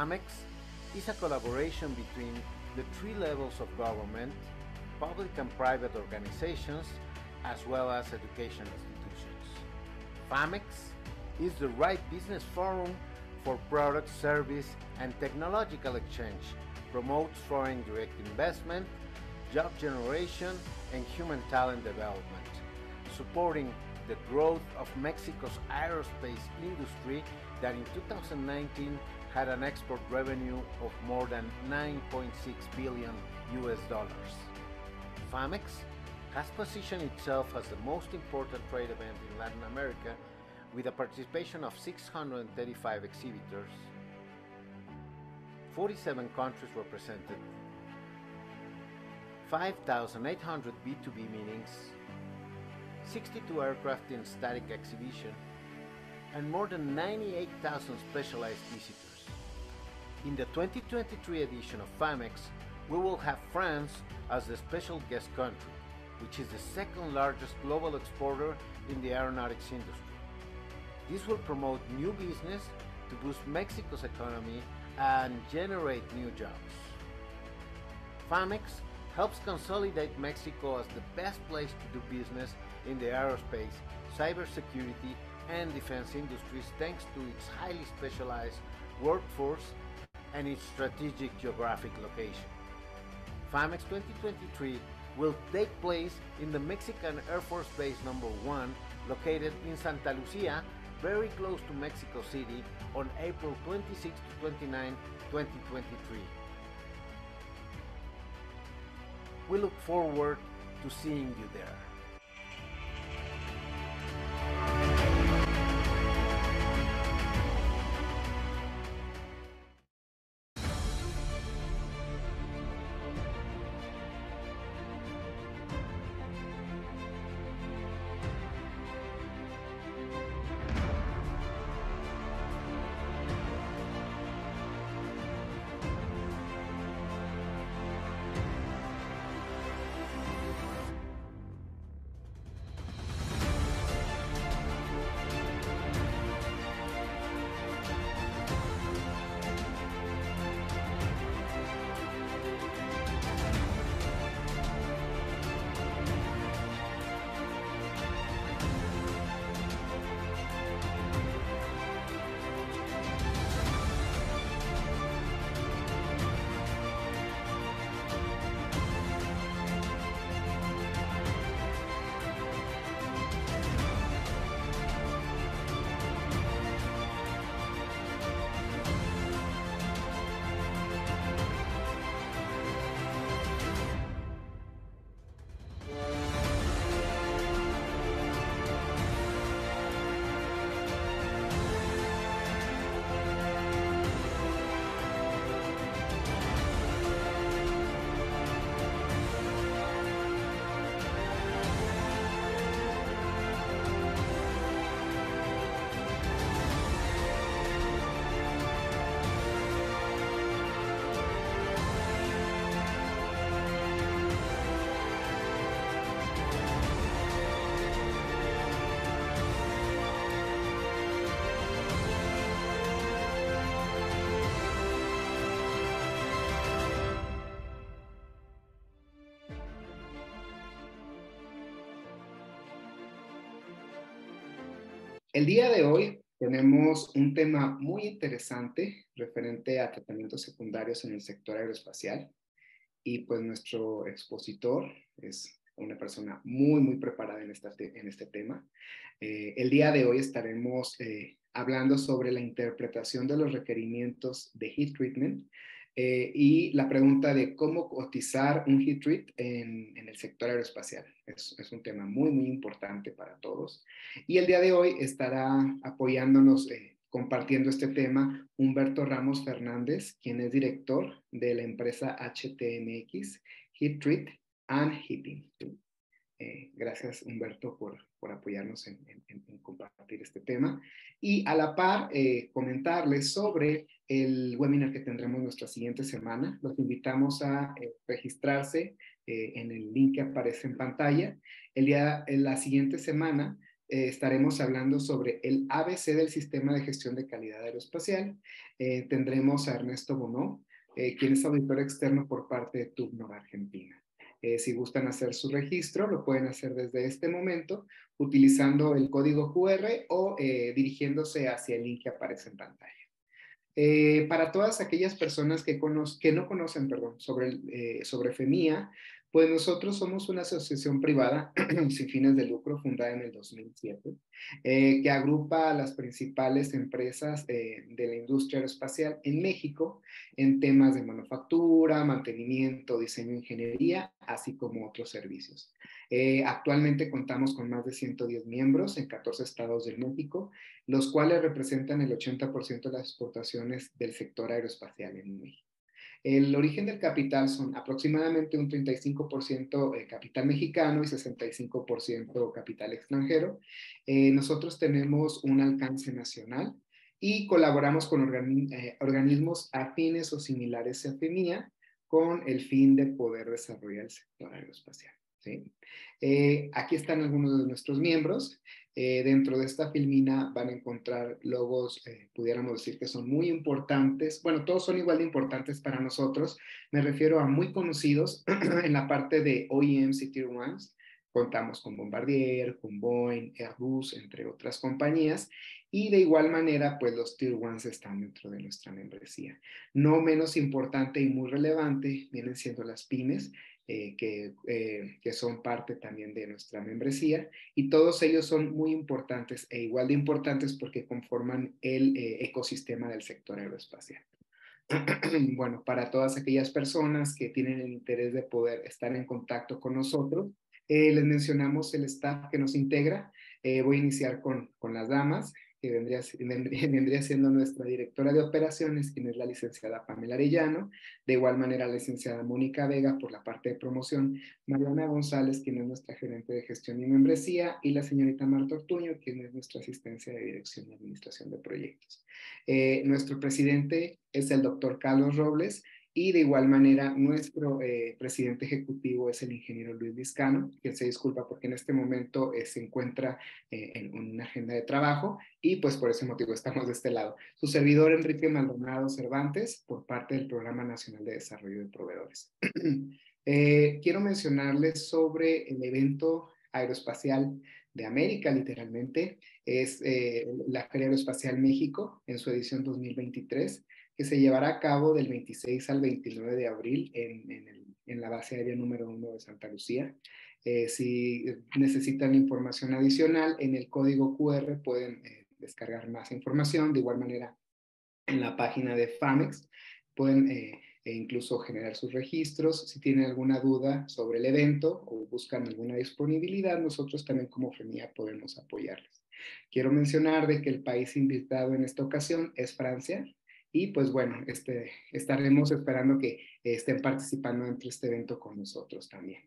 FAMEX is a collaboration between the three levels of government, public and private organizations, as well as education institutions. FAMEX is the right business forum for product, service, and technological exchange, promotes foreign direct investment, job generation, and human talent development, supporting the growth of Mexico's aerospace industry that in 2019 had an export revenue of more than 9.6 billion US dollars. FAMEX has positioned itself as the most important trade event in Latin America with a participation of 635 exhibitors, 47 countries represented, 5,800 B2B meetings, 62 aircraft in static exhibition, and more than 98,000 specialized visitors. In the 2023 edition of FAMEX, we will have France as the special guest country, which is the second largest global exporter in the aeronautics industry. This will promote new business to boost Mexico's economy and generate new jobs. FAMEX helps consolidate Mexico as the best place to do business in the aerospace, cybersecurity, and defense industries thanks to its highly specialized workforce and its strategic geographic location. FAMEX 2023 will take place in the Mexican Air Force Base number 1 located in Santa Lucia, very close to Mexico City on April 26 to 29, 2023. We look forward to seeing you there. El día de hoy tenemos un tema muy interesante referente a tratamientos secundarios en el sector aeroespacial y pues nuestro expositor es una persona muy, muy preparada en, esta, en este tema. Eh, el día de hoy estaremos eh, hablando sobre la interpretación de los requerimientos de heat treatment eh, y la pregunta de cómo cotizar un heat treat en, el sector aeroespacial. Es, es, un tema muy, muy importante para todos. Y el día de hoy estará apoyándonos, eh, compartiendo este tema, Humberto Ramos Fernández, quien es director de la empresa HTMX, Heat Treat and Heating. Eh, gracias, Humberto, por, por apoyarnos en, compartir este tema. Y a la par, eh, comentarles sobre el webinar que tendremos nuestra siguiente semana. Los invitamos a eh, registrarse eh, en el link que aparece en pantalla. El día, en la siguiente semana estaremos hablando sobre el ABC del Sistema de Gestión de Calidad Aeroespacial. Tendremos a Ernesto Bonó, quien es auditor externo por parte de Tubnor Argentina. Si gustan hacer su registro, lo pueden hacer desde este momento utilizando el código QR o dirigiéndose hacia el link que aparece en pantalla. para todas aquellas personas que, que no conocen perdón, sobre, sobre FEMIA, pues nosotros somos una asociación privada sin fines de lucro fundada en el 2007 eh, que agrupa a las principales empresas eh, de la industria aeroespacial en México en temas de manufactura, mantenimiento, diseño, ingeniería, así como otros servicios. Eh, actualmente contamos con más de 110 miembros en 14 estados del México, los cuales representan el 80% de las exportaciones del sector aeroespacial en México. El origen del capital son aproximadamente un 35% eh, capital mexicano y 65% capital extranjero. Eh, nosotros tenemos un alcance nacional y colaboramos con eh, organismos afines o similares a FEMIA con el fin de poder desarrollar el sector aeroespacial. Aquí están algunos de nuestros miembros. Eh, dentro de esta filmina van a encontrar logos, eh, pudiéramos decir que son muy importantes. Bueno, todos son igual de importantes para nosotros. Me refiero a muy conocidos en la parte de OEMs y Tier 1 Contamos con Bombardier, con Boeing, Airbus, entre otras compañías. Y de igual manera, pues los Tier 1 están dentro de nuestra membresía. No menos importante y muy relevante vienen siendo las pymes, eh, que, eh, que, son parte también de nuestra membresía y todos ellos son muy importantes e igual de importantes porque conforman el eh, ecosistema del sector aeroespacial. bueno, para todas aquellas personas que tienen el interés de poder estar en contacto con nosotros, les mencionamos el staff que nos integra. voy a iniciar con, con las damas que vendría, siendo nuestra directora de operaciones, quien es la licenciada Pamela Arellano, de igual manera la licenciada Mónica Vega por la parte de promoción, Mariana González, quien es nuestra gerente de gestión y membresía, y la señorita Marta Ortuño, quien es nuestra asistencia de dirección y administración de proyectos. Eh, nuestro presidente es el doctor Carlos Robles, y de igual manera, nuestro eh, presidente ejecutivo es el ingeniero Luis Vizcano, quien se disculpa porque en este momento eh, se encuentra eh, en una agenda de trabajo y pues por ese motivo estamos de este lado. Su servidor Enrique Maldonado Cervantes por parte del Programa Nacional de Desarrollo de Proveedores. quiero mencionarles sobre el evento aeroespacial de América, literalmente, es la Feria Aeroespacial México en su edición 2023 que se llevará a cabo del 26 al 29 de abril en, la base aérea número 1 de Santa Lucía. Eh, si necesitan información adicional, en el código QR pueden eh, descargar más información. De igual manera, en la página de FAMEX pueden eh, e incluso generar sus registros. Si tienen alguna duda sobre el evento o buscan alguna disponibilidad, nosotros también como FEMIA podemos apoyarles. Quiero mencionar de que el país invitado en esta ocasión es Francia. Y pues bueno, este, estaremos esperando que estén participando en este evento con nosotros también.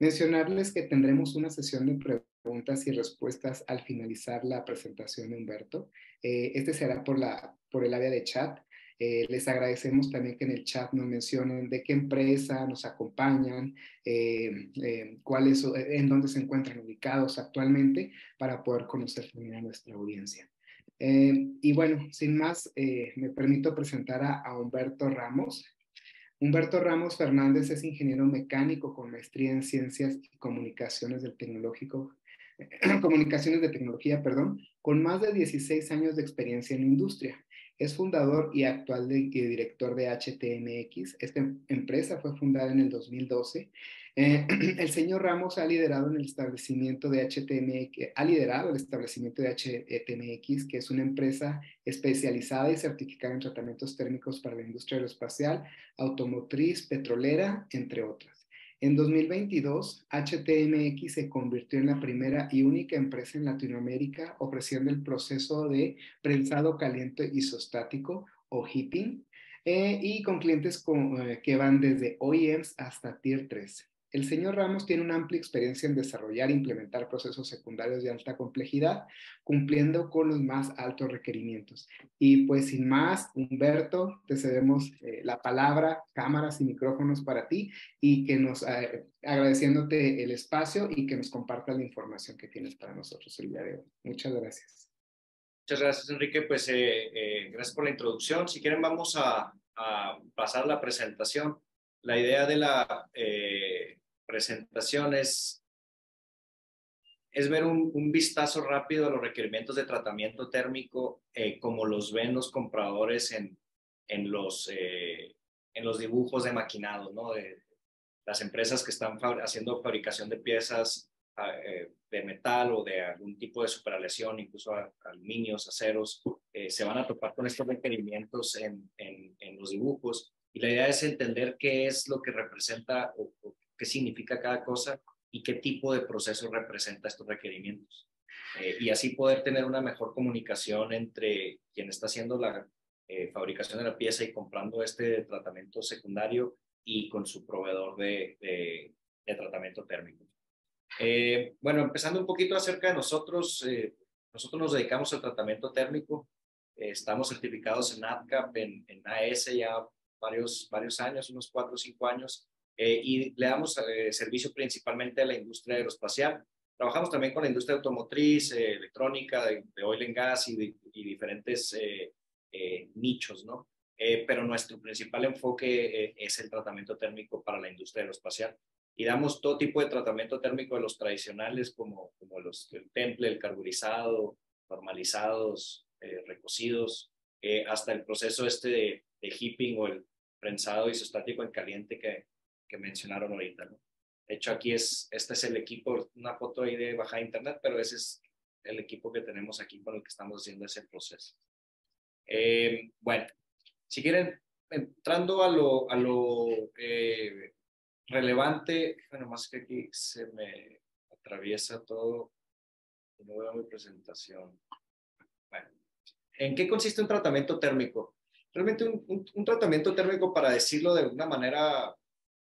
Mencionarles que tendremos una sesión de preguntas y respuestas al finalizar la presentación de Humberto. Eh, este será por, la, por el área de chat. Eh, les agradecemos también que en el chat nos mencionen de qué empresa nos acompañan, eh, cuáles, en dónde se encuentran ubicados actualmente para poder conocer también a nuestra audiencia. Eh, y bueno, sin más, eh, me permito presentar a, Humberto Ramos. Humberto Ramos Fernández es ingeniero mecánico con maestría en ciencias y comunicaciones del tecnológico, comunicaciones de tecnología, perdón, con más de 16 años de experiencia en industria. Es fundador y actual director de HTMX. Esta empresa fue fundada en el 2012 eh, el señor Ramos ha liderado el establecimiento de HTMX, ha liderado el establecimiento de HTMX, que es una empresa especializada y certificada en tratamientos térmicos para la industria aeroespacial, automotriz, petrolera, entre otras. En 2022, HTMX se convirtió en la primera y única empresa en Latinoamérica ofreciendo el proceso de prensado caliente isostático o heating eh, y con clientes eh, que van desde OEMs hasta Tier 3. El señor Ramos tiene una amplia experiencia en desarrollar e implementar procesos secundarios de alta complejidad, cumpliendo con los más altos requerimientos. Y pues sin más, Humberto, te cedemos eh, la palabra, cámaras y micrófonos para ti y que nos, eh, agradeciéndote el espacio y que nos compartas la información que tienes para nosotros el día de hoy. Muchas gracias. Muchas gracias, Enrique. Pues eh, gracias por la introducción. Si quieren, vamos a, a pasar la presentación. La idea de la presentación es, ver un, vistazo rápido a los requerimientos de tratamiento térmico eh, como los ven los compradores en, en, los, eh, en los dibujos de maquinado, ¿no? De, las empresas que están haciendo fabricación de piezas ah, eh, de metal o de algún tipo de superalesión, incluso aluminios, aceros, se van a topar con estos requerimientos en, en, los dibujos. Y la idea es entender qué es lo que representa o, qué significa cada cosa y qué tipo de proceso representa estos requerimientos. Eh, y así poder tener una mejor comunicación entre quien está haciendo la eh, fabricación de la pieza y comprando este tratamiento secundario y con su proveedor de, de, tratamiento térmico. Eh, bueno, empezando un poquito acerca de nosotros, nosotros nos dedicamos al tratamiento térmico, estamos certificados en ADCAP, en, en AS ya varios, varios años, unos cuatro o cinco años, eh, y le damos eh, servicio principalmente a la industria aeroespacial. Trabajamos también con la industria automotriz, eh, electrónica, de, oil and gas y, diferentes nichos, ¿no? pero nuestro principal enfoque es el tratamiento térmico para la industria aeroespacial. Y damos todo tipo de tratamiento térmico de los tradicionales, como, como los, el temple, el carburizado, normalizados, recocidos, hasta el proceso este de, de hipping o el prensado isostático en caliente que, que mencionaron ahorita. ¿no? De hecho, aquí es, este es el equipo, una foto ahí de baja internet, pero ese es el equipo que tenemos aquí con el que estamos haciendo ese proceso. Eh, bueno, si quieren, entrando a lo, a lo eh, relevante, bueno, más que aquí se me atraviesa todo, no veo mi presentación. Bueno, ¿en qué consiste un tratamiento térmico? Realmente un, un tratamiento térmico, para decirlo de una manera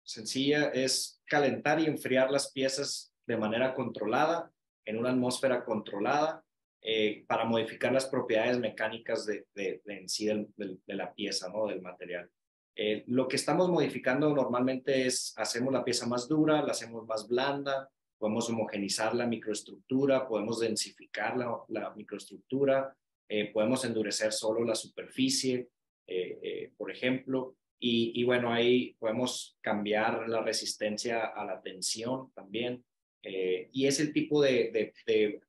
sencilla es calentar y enfriar las piezas de manera controlada, en una atmósfera controlada, eh, para modificar las propiedades mecánicas de, de, en sí de la pieza, ¿no? del material. Eh, lo que estamos modificando normalmente es, hacemos la pieza más dura, la hacemos más blanda, podemos homogenizar la microestructura, podemos densificar la, microestructura, eh, podemos endurecer solo la superficie, por ejemplo, y, bueno, ahí podemos cambiar la resistencia a la tensión también. Eh, y es el tipo de,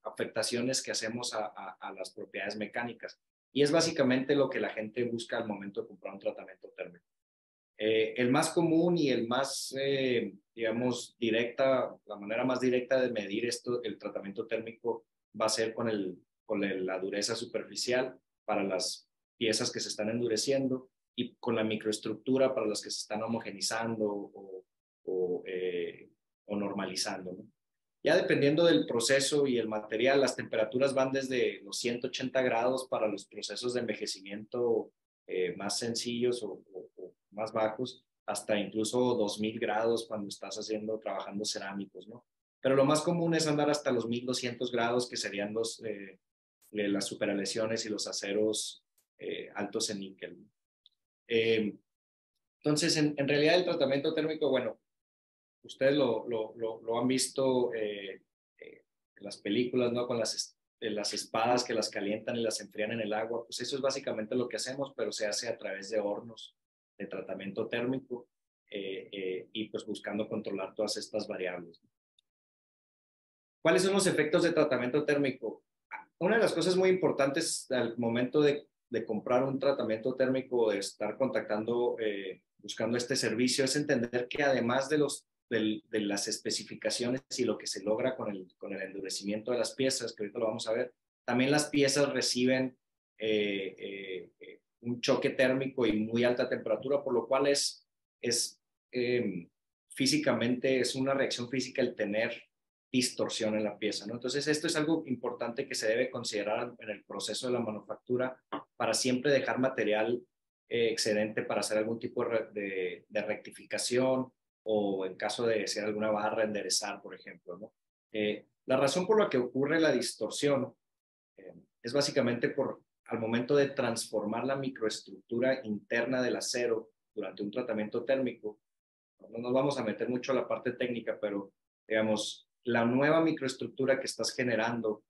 afectaciones que hacemos a, a, las propiedades mecánicas. Y es básicamente lo que la gente busca al momento de comprar un tratamiento térmico. Eh, el más común y el más, eh, digamos, directa, la manera más directa de medir esto, el tratamiento térmico va a ser con, el, con la dureza superficial para las piezas que se están endureciendo y con la microestructura para las que se están homogenizando o, o, eh, normalizando. Ya dependiendo del proceso y el material, las temperaturas van desde los 180 grados para los procesos de envejecimiento eh, más sencillos o, más bajos, hasta incluso 2000 grados cuando estás haciendo, trabajando cerámicos, ¿no? Pero lo más común es andar hasta los 1200 grados, que serían los, eh, las superalesiones y los aceros altos en níquel. Eh, entonces, en, realidad el tratamiento térmico, bueno, ustedes lo, lo, lo, han visto eh, eh, en las películas, ¿no? Con las, las espadas que las calientan y las enfrían en el agua, pues eso es básicamente lo que hacemos, pero se hace a través de hornos de tratamiento térmico y pues buscando controlar todas estas variables. ¿Cuáles son los efectos de tratamiento térmico? Una de las cosas muy importantes al momento de de comprar un tratamiento térmico, de estar contactando, eh, buscando este servicio, es entender que además de, los, de, las especificaciones y lo que se logra con el, con el endurecimiento de las piezas, que ahorita lo vamos a ver, también las piezas reciben eh, eh, un choque térmico y muy alta temperatura, por lo cual es, es físicamente, es una reacción física el tener distorsión en la pieza, ¿no? Entonces, esto es algo importante que se debe considerar en el proceso de la manufactura para siempre dejar material eh, excedente para hacer algún tipo de, rectificación o en caso de ser alguna barra, enderezar, por ejemplo. ¿no? Eh, la razón por la que ocurre la distorsión eh, es básicamente por al momento de transformar la microestructura interna del acero durante un tratamiento térmico. No nos vamos a meter mucho a la parte técnica, pero digamos, la nueva microestructura que estás generando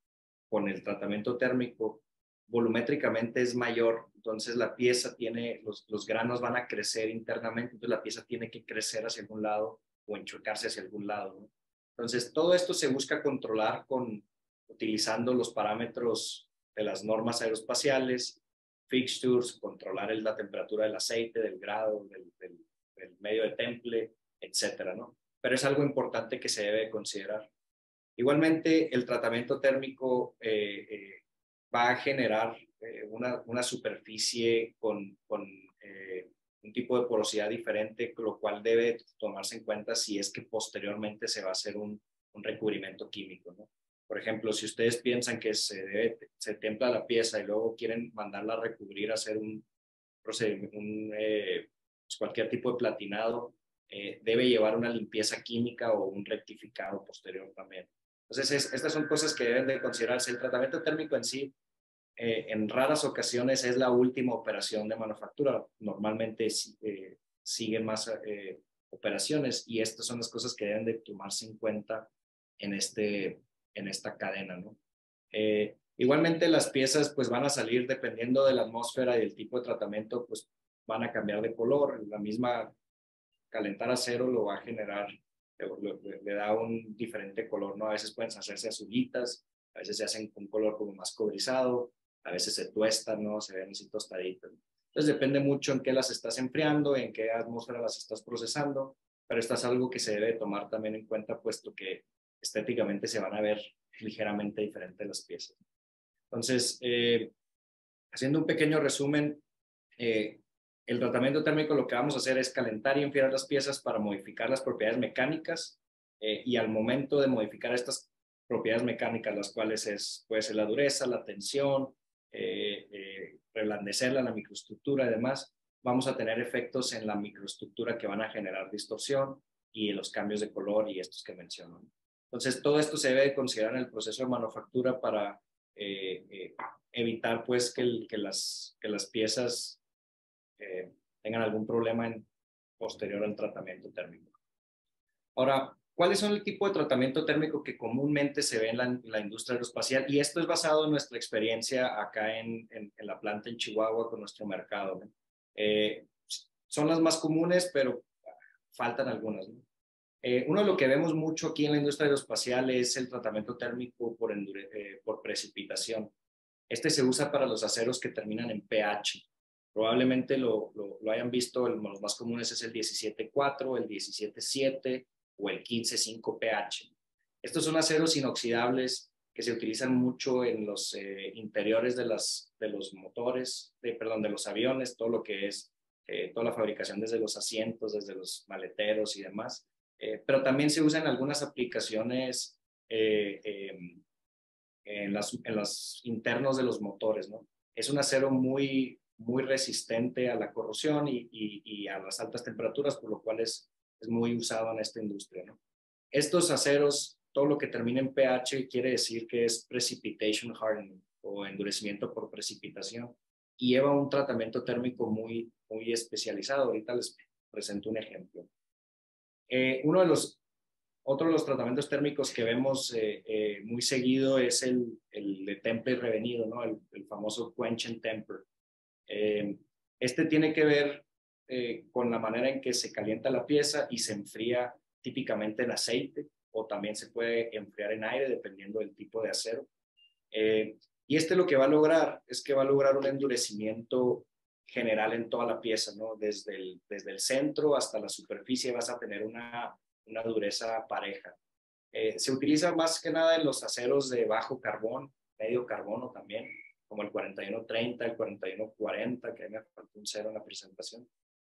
con el tratamiento térmico volumétricamente es mayor, entonces la pieza tiene, los, los granos van a crecer internamente, entonces la pieza tiene que crecer hacia algún lado o enchuecarse hacia algún lado. Entonces, todo esto se busca controlar con, utilizando los parámetros de las normas aeroespaciales, fixtures, controlar la temperatura del aceite, del grado, del, del, medio de temple, etcétera, ¿no? Pero es algo importante que se debe considerar. Igualmente, el tratamiento térmico eh, eh, va a generar eh, una, una, superficie con, con eh, un tipo de porosidad diferente, lo cual debe tomarse en cuenta si es que posteriormente se va a hacer un, un recubrimiento químico. ¿no? Por ejemplo, si ustedes piensan que se, debe, se templa la pieza y luego quieren mandarla a recubrir, hacer un, un eh, pues cualquier tipo de platinado, debe llevar una limpieza química o un rectificado posterior también. Entonces, estas son cosas que deben de considerarse. El tratamiento térmico en sí, eh, en raras ocasiones, es la última operación de manufactura. Normalmente eh, siguen más eh, operaciones y estas son las cosas que deben de tomarse en cuenta en, este, en esta cadena. igualmente, las piezas pues, van a salir dependiendo de la atmósfera y el tipo de tratamiento, pues van a cambiar de color. La misma calentar acero lo va a generar le, da un diferente color, ¿no? A veces pueden hacerse azulitas, a veces se hacen un color como más cobrizado, a veces se tuestan, ¿no? Se ven así tostaditas. Entonces depende mucho en qué las estás enfriando, en qué atmósfera las estás procesando, pero esto es algo que se debe tomar también en cuenta, puesto que estéticamente se van a ver ligeramente diferentes las piezas. Entonces, eh, haciendo un pequeño resumen, eh, el tratamiento térmico lo que vamos a hacer es calentar y enfriar las piezas para modificar las propiedades mecánicas eh, y al momento de modificar estas propiedades mecánicas, las cuales es, puede ser la dureza, la tensión, eh, eh, la microestructura y demás, vamos a tener efectos en la microestructura que van a generar distorsión y los cambios de color y estos que menciono. Entonces, todo esto se debe considerar en el proceso de manufactura para evitar pues que, que, las, que las piezas tengan algún problema en, posterior al tratamiento térmico. Ahora, ¿cuáles son el tipo de tratamiento térmico que comúnmente se ve en la, industria aeroespacial? Y esto es basado en nuestra experiencia acá en, en, la planta en Chihuahua con nuestro mercado. Eh, son las más comunes, pero faltan algunas. Eh, uno de lo que vemos mucho aquí en la industria aeroespacial es el tratamiento térmico por, eh, por precipitación. Este se usa para los aceros que terminan en pH. Probablemente lo, lo, hayan visto, los más comunes es el 17.4, el 17.7 o el 15.5 pH. Estos son aceros inoxidables que se utilizan mucho en los eh, interiores de, las, de los motores, de, perdón, de los aviones, todo lo que es eh, toda la fabricación desde los asientos, desde los maleteros y demás. Eh, pero también se usa en algunas aplicaciones em, en, las, en los internos de los motores, ¿no? Es un acero muy, muy resistente a la corrosión y, a las altas temperaturas, por lo cual es, es muy usado en esta industria. ¿no? Estos aceros, todo lo que termina en pH quiere decir que es precipitation hardening o endurecimiento por precipitación y lleva un tratamiento térmico muy, muy especializado. Ahorita les presento un ejemplo. Eh, uno de los, otro de los tratamientos térmicos que vemos eh, eh, muy seguido es el, el de temple revenido, ¿no? el, el famoso quench and temper. Eh, este tiene que ver eh, con la manera en que se calienta la pieza y se enfría típicamente en aceite o también se puede enfriar en aire dependiendo del tipo de acero. Eh, y este lo que va a lograr es que va a lograr un endurecimiento general en toda la pieza, ¿no? Desde el, desde el centro hasta la superficie vas a tener una, una dureza pareja. se utiliza más que nada en los aceros de bajo carbón, medio carbono también, como el 4130, el 4140, que me faltó un cero en la presentación,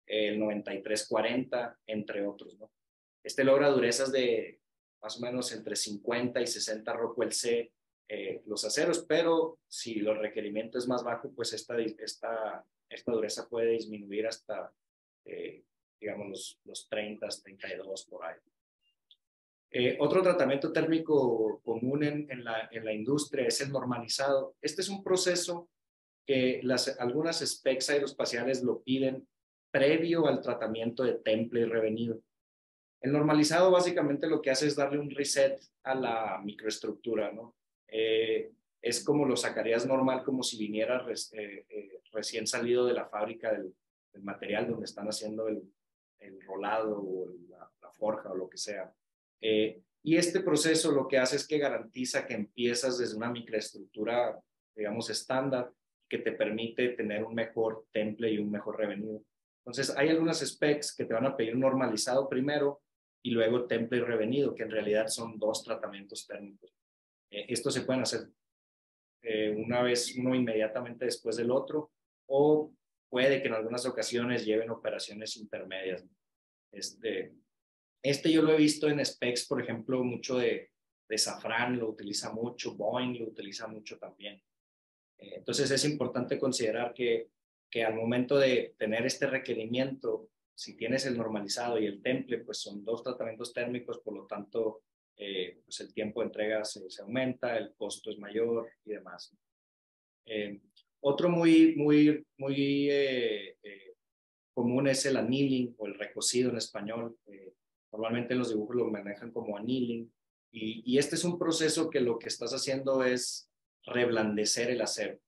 el 9340, entre otros. ¿no? Este logra durezas de más o menos entre 50 y 60 Rockwell C eh, los aceros, pero si los requerimiento es más bajo, pues esta, esta, esta dureza puede disminuir hasta, eh, digamos, los, los 30, 32 por ahí. Eh, otro tratamiento térmico común en, la, industria es el normalizado. Este es un proceso que las, algunas specs aeroespaciales lo piden previo al tratamiento de temple y revenido. El normalizado básicamente lo que hace es darle un reset a la microestructura, ¿no? Eh, es como lo sacarías normal, como si viniera eh, recién salido de la fábrica del, material donde están haciendo el, el rolado o la, forja o lo que sea. Y este proceso lo que hace es que garantiza que empiezas desde una microestructura, digamos, estándar, que te permite tener un mejor temple y un mejor revenido. Entonces, hay algunas specs que te van a pedir normalizado primero y luego temple y revenido, que en realidad son dos tratamientos térmicos. Eh, estos se pueden hacer eh, una vez, uno inmediatamente después del otro, o puede que en algunas ocasiones lleven operaciones intermedias. Este, este yo lo he visto en specs, por ejemplo, mucho de, de Safran lo utiliza mucho, Boeing lo utiliza mucho también. Eh, entonces es importante considerar que, que al momento de tener este requerimiento, si tienes el normalizado y el temple, pues son dos tratamientos térmicos, por lo tanto, eh, pues el tiempo de entrega se, se, aumenta, el costo es mayor y demás. Eh, otro muy, muy, muy eh, eh, común es el annealing o el recocido en español. Eh, normalmente en los dibujos lo manejan como annealing. Y, y, este es un proceso que lo que estás haciendo es reblandecer el acero.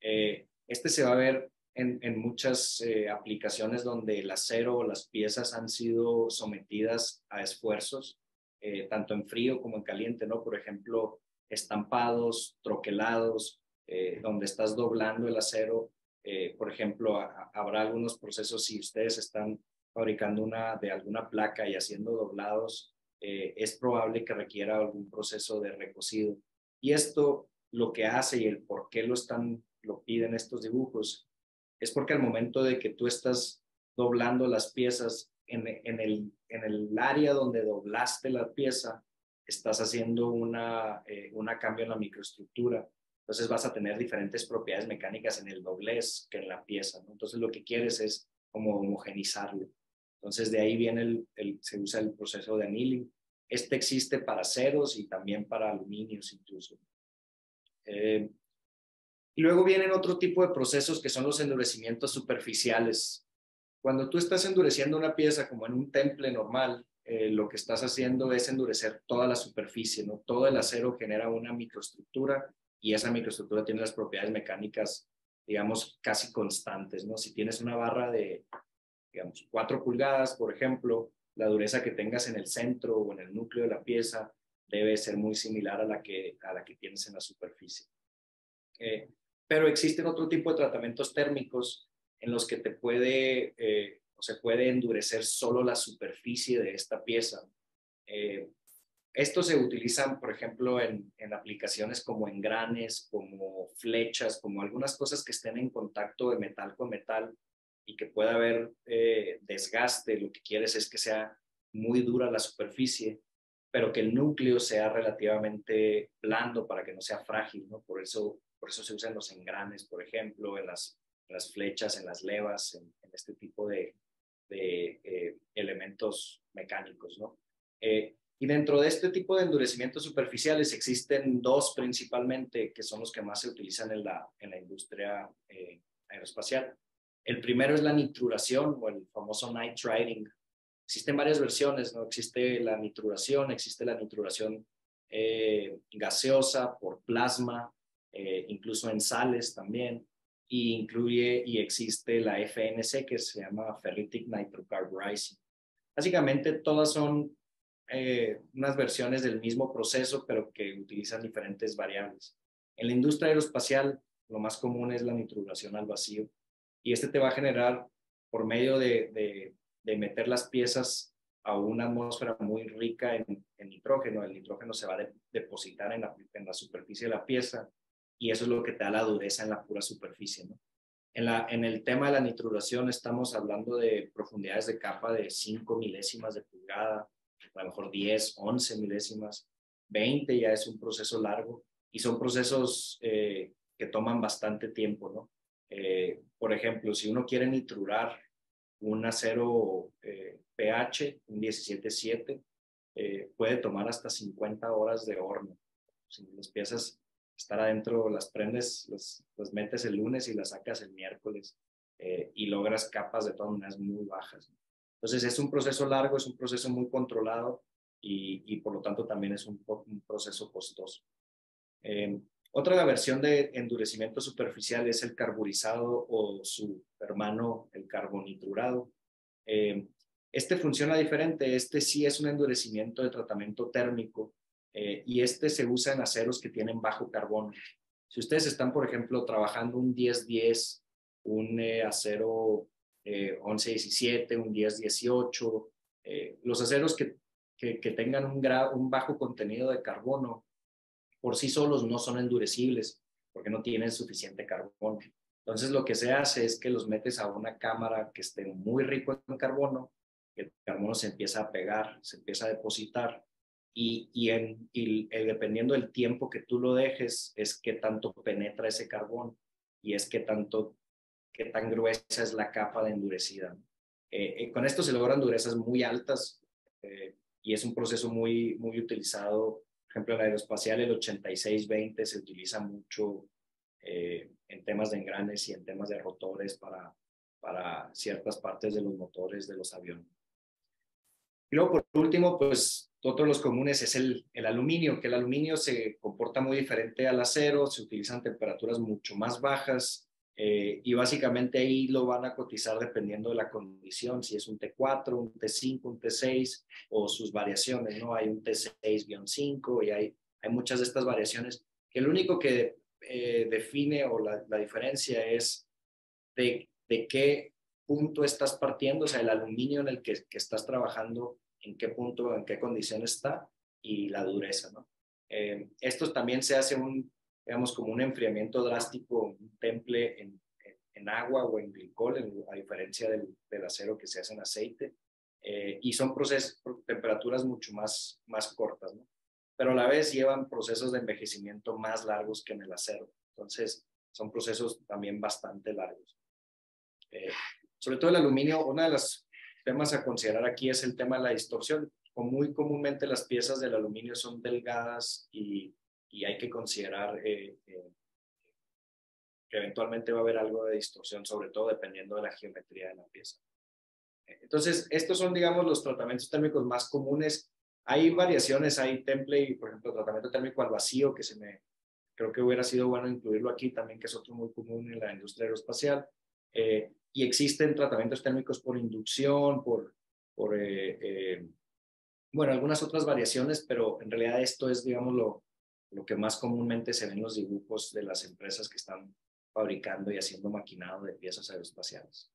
este se va a ver en, en muchas eh, aplicaciones donde el acero o las piezas han sido sometidas a esfuerzos, eh, tanto en frío como en caliente, ¿no? Por ejemplo, estampados, troquelados, eh, donde estás doblando el acero. Eh, por ejemplo, a, habrá algunos procesos, si ustedes están fabricando una de alguna placa y haciendo doblados, eh, es probable que requiera algún proceso de recocido. Y esto lo que hace y el por qué lo están, lo piden estos dibujos, es porque al momento de que tú estás doblando las piezas en, en, el, en el área donde doblaste la pieza, estás haciendo una, eh, una cambio en la microestructura. Entonces vas a tener diferentes propiedades mecánicas en el doblez que en la pieza. Entonces lo que quieres es como homogenizarlo. Entonces de ahí viene el, se usa el proceso de annealing. Este existe para ceros y también para aluminios incluso. Eh, y luego vienen otro tipo de procesos que son los endurecimientos superficiales. Cuando tú estás endureciendo una pieza como en un temple normal, eh, lo que estás haciendo es endurecer toda la superficie, ¿no? Todo el acero genera una microestructura y esa microestructura tiene las propiedades mecánicas, digamos, casi constantes, ¿no? Si tienes una barra de, digamos, 4 pulgadas, por ejemplo, la dureza que tengas en el centro o en el núcleo de la pieza debe ser muy similar a la que, a la que tienes en la superficie. Eh, pero existen otro tipo de tratamientos térmicos en los que te puede eh, o se puede endurecer solo la superficie de esta pieza. Eh, estos se utilizan, por ejemplo, en, en, aplicaciones como engranes, como flechas, como algunas cosas que estén en contacto de metal con metal y que pueda haber eh, desgaste. Lo que quieres es que sea muy dura la superficie, pero que el núcleo sea relativamente blando para que no sea frágil, ¿no? Por eso por eso se usan los engranes, por ejemplo, en las, las flechas, en las levas, en, este tipo de, de eh, elementos mecánicos, ¿no? Eh, y dentro de este tipo de endurecimientos superficiales existen dos principalmente que son los que más se utilizan en la, en la industria aeroespacial. El primero es la nitruración o el famoso nitriding. Existen varias versiones, ¿no? Existe la nitruración, existe la nitruración eh, gaseosa por plasma, eh, incluso en sales también, y incluye y existe la FNC que se llama Ferritic Nitrocarburizing. Básicamente todas son eh, unas versiones del mismo proceso, pero que utilizan diferentes variables. En la industria aeroespacial, lo más común es la nitruración al vacío, y este te va a generar por medio de, de, meter las piezas a una atmósfera muy rica en, en, nitrógeno. El nitrógeno se va a de, depositar en la, en la superficie de la pieza y eso es lo que te da la dureza en la pura superficie. ¿no? En, la, en el tema de la nitruración estamos hablando de profundidades de capa de 5 milésimas de pulgada, a lo mejor 10, 11 milésimas, 20 ya es un proceso largo y son procesos eh, que toman bastante tiempo. ¿no? Eh, por ejemplo, si uno quiere nitrurar un acero pH, un 17.7, puede tomar hasta 50 horas de horno. Si las piezas estar adentro, las prendes, las, metes el lunes y las sacas el miércoles y logras capas de todas maneras muy bajas. Entonces es un proceso largo, es un proceso muy controlado y, por lo tanto también es un, un proceso costoso. Eh, otra versión de endurecimiento superficial es el carburizado o su hermano, el carbonitrurado. Eh, este funciona diferente, este sí es un endurecimiento de tratamiento térmico eh, y este se usa en aceros que tienen bajo carbono. Si ustedes están, por ejemplo, trabajando un 10-10, un acero 11-17, un 10-18, los aceros que que, tengan un, un bajo contenido de carbono por sí solos no son endurecibles porque no tienen suficiente carbono. Entonces lo que se hace es que los metes a una cámara que esté muy rico en carbono, el carbono se empieza a pegar, se empieza a depositar y dependiendo del tiempo que tú lo dejes es que tanto penetra ese carbón y es que tanto qué tan gruesa es la capa de endurecida. Eh, eh, con esto se logran durezas muy altas, eh, y es un proceso muy, muy utilizado. Por ejemplo, en aeroespacial el 8620 se utiliza mucho eh, en temas de engranes y en temas de rotores para, para ciertas partes de los motores de los aviones. Y luego, por último, pues otro de los comunes es el, el aluminio, que el aluminio se comporta muy diferente al acero, se utilizan temperaturas mucho más bajas eh, y básicamente ahí lo van a cotizar dependiendo de la condición, si es un T4, un T5, un T6 o sus variaciones, ¿no? Hay un T6-5 y hay, hay muchas de estas variaciones que lo único que eh, define o la, la, diferencia es de, de qué punto estás partiendo, o sea, el aluminio en el que, que, estás trabajando, en qué punto, en qué condición está y la dureza, ¿no? Eh, esto también se hace un, digamos, como un enfriamiento drástico, un temple en, en agua o en glicol, a diferencia del, del, acero que se hace en aceite. Eh, y son procesos, temperaturas mucho más, más cortas, ¿no? Pero a la vez llevan procesos de envejecimiento más largos que en el acero. Entonces, son procesos también bastante largos. Eh, sobre todo el aluminio, uno de los temas a considerar aquí es el tema de la distorsión. Muy comúnmente las piezas del aluminio son delgadas y y hay que considerar eh, eh, que eventualmente va a haber algo de distorsión, sobre todo dependiendo de la geometría de la pieza. Entonces, estos son, digamos, los tratamientos térmicos más comunes. Hay variaciones, hay temple, por ejemplo, tratamiento térmico al vacío, que se me, creo que hubiera sido bueno incluirlo aquí también, que es otro muy común en la industria aeroespacial. Eh, y existen tratamientos térmicos por inducción, por, por bueno, algunas otras variaciones, pero en realidad esto es, digamos, lo, lo que más comúnmente se ven en los dibujos de las empresas que están fabricando y haciendo maquinado de piezas aeroespaciales.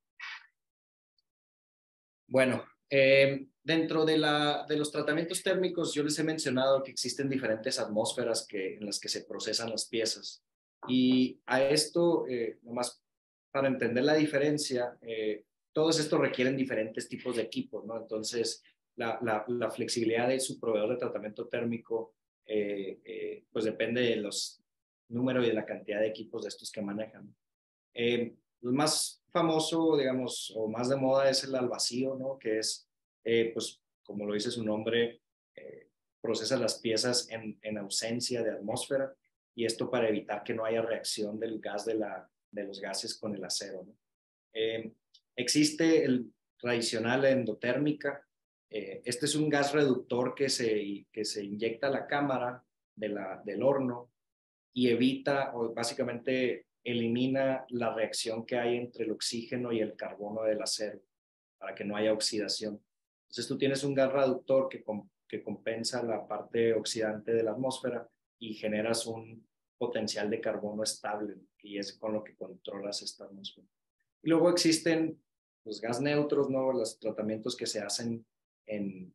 Bueno, eh, dentro de, los tratamientos térmicos, yo les he mencionado que existen diferentes atmósferas que, en las que se procesan las piezas. Y a esto, eh, nomás para entender la diferencia, eh, todos estos requieren diferentes tipos de equipos, ¿no? Entonces, la, flexibilidad de su proveedor de tratamiento térmico eh, eh, pues depende de los números y de la cantidad de equipos de estos que manejan. Eh, el más famoso, digamos, o más de moda es el al vacío, ¿no? Que es, pues, como lo dice su nombre, procesa las piezas en, en, ausencia de atmósfera y esto para evitar que no haya reacción del gas de, la, de los gases con el acero. existe el tradicional endotérmica, eh, este es un gas reductor que se, que se inyecta a la cámara de la, del horno y evita o básicamente elimina la reacción que hay entre el oxígeno y el carbono del acero para que no haya oxidación. Entonces tú tienes un gas reductor que, que compensa la parte oxidante de la atmósfera y generas un potencial de carbono estable y es con lo que controlas esta atmósfera. Y luego existen los gas neutros, ¿no? los tratamientos que se hacen en,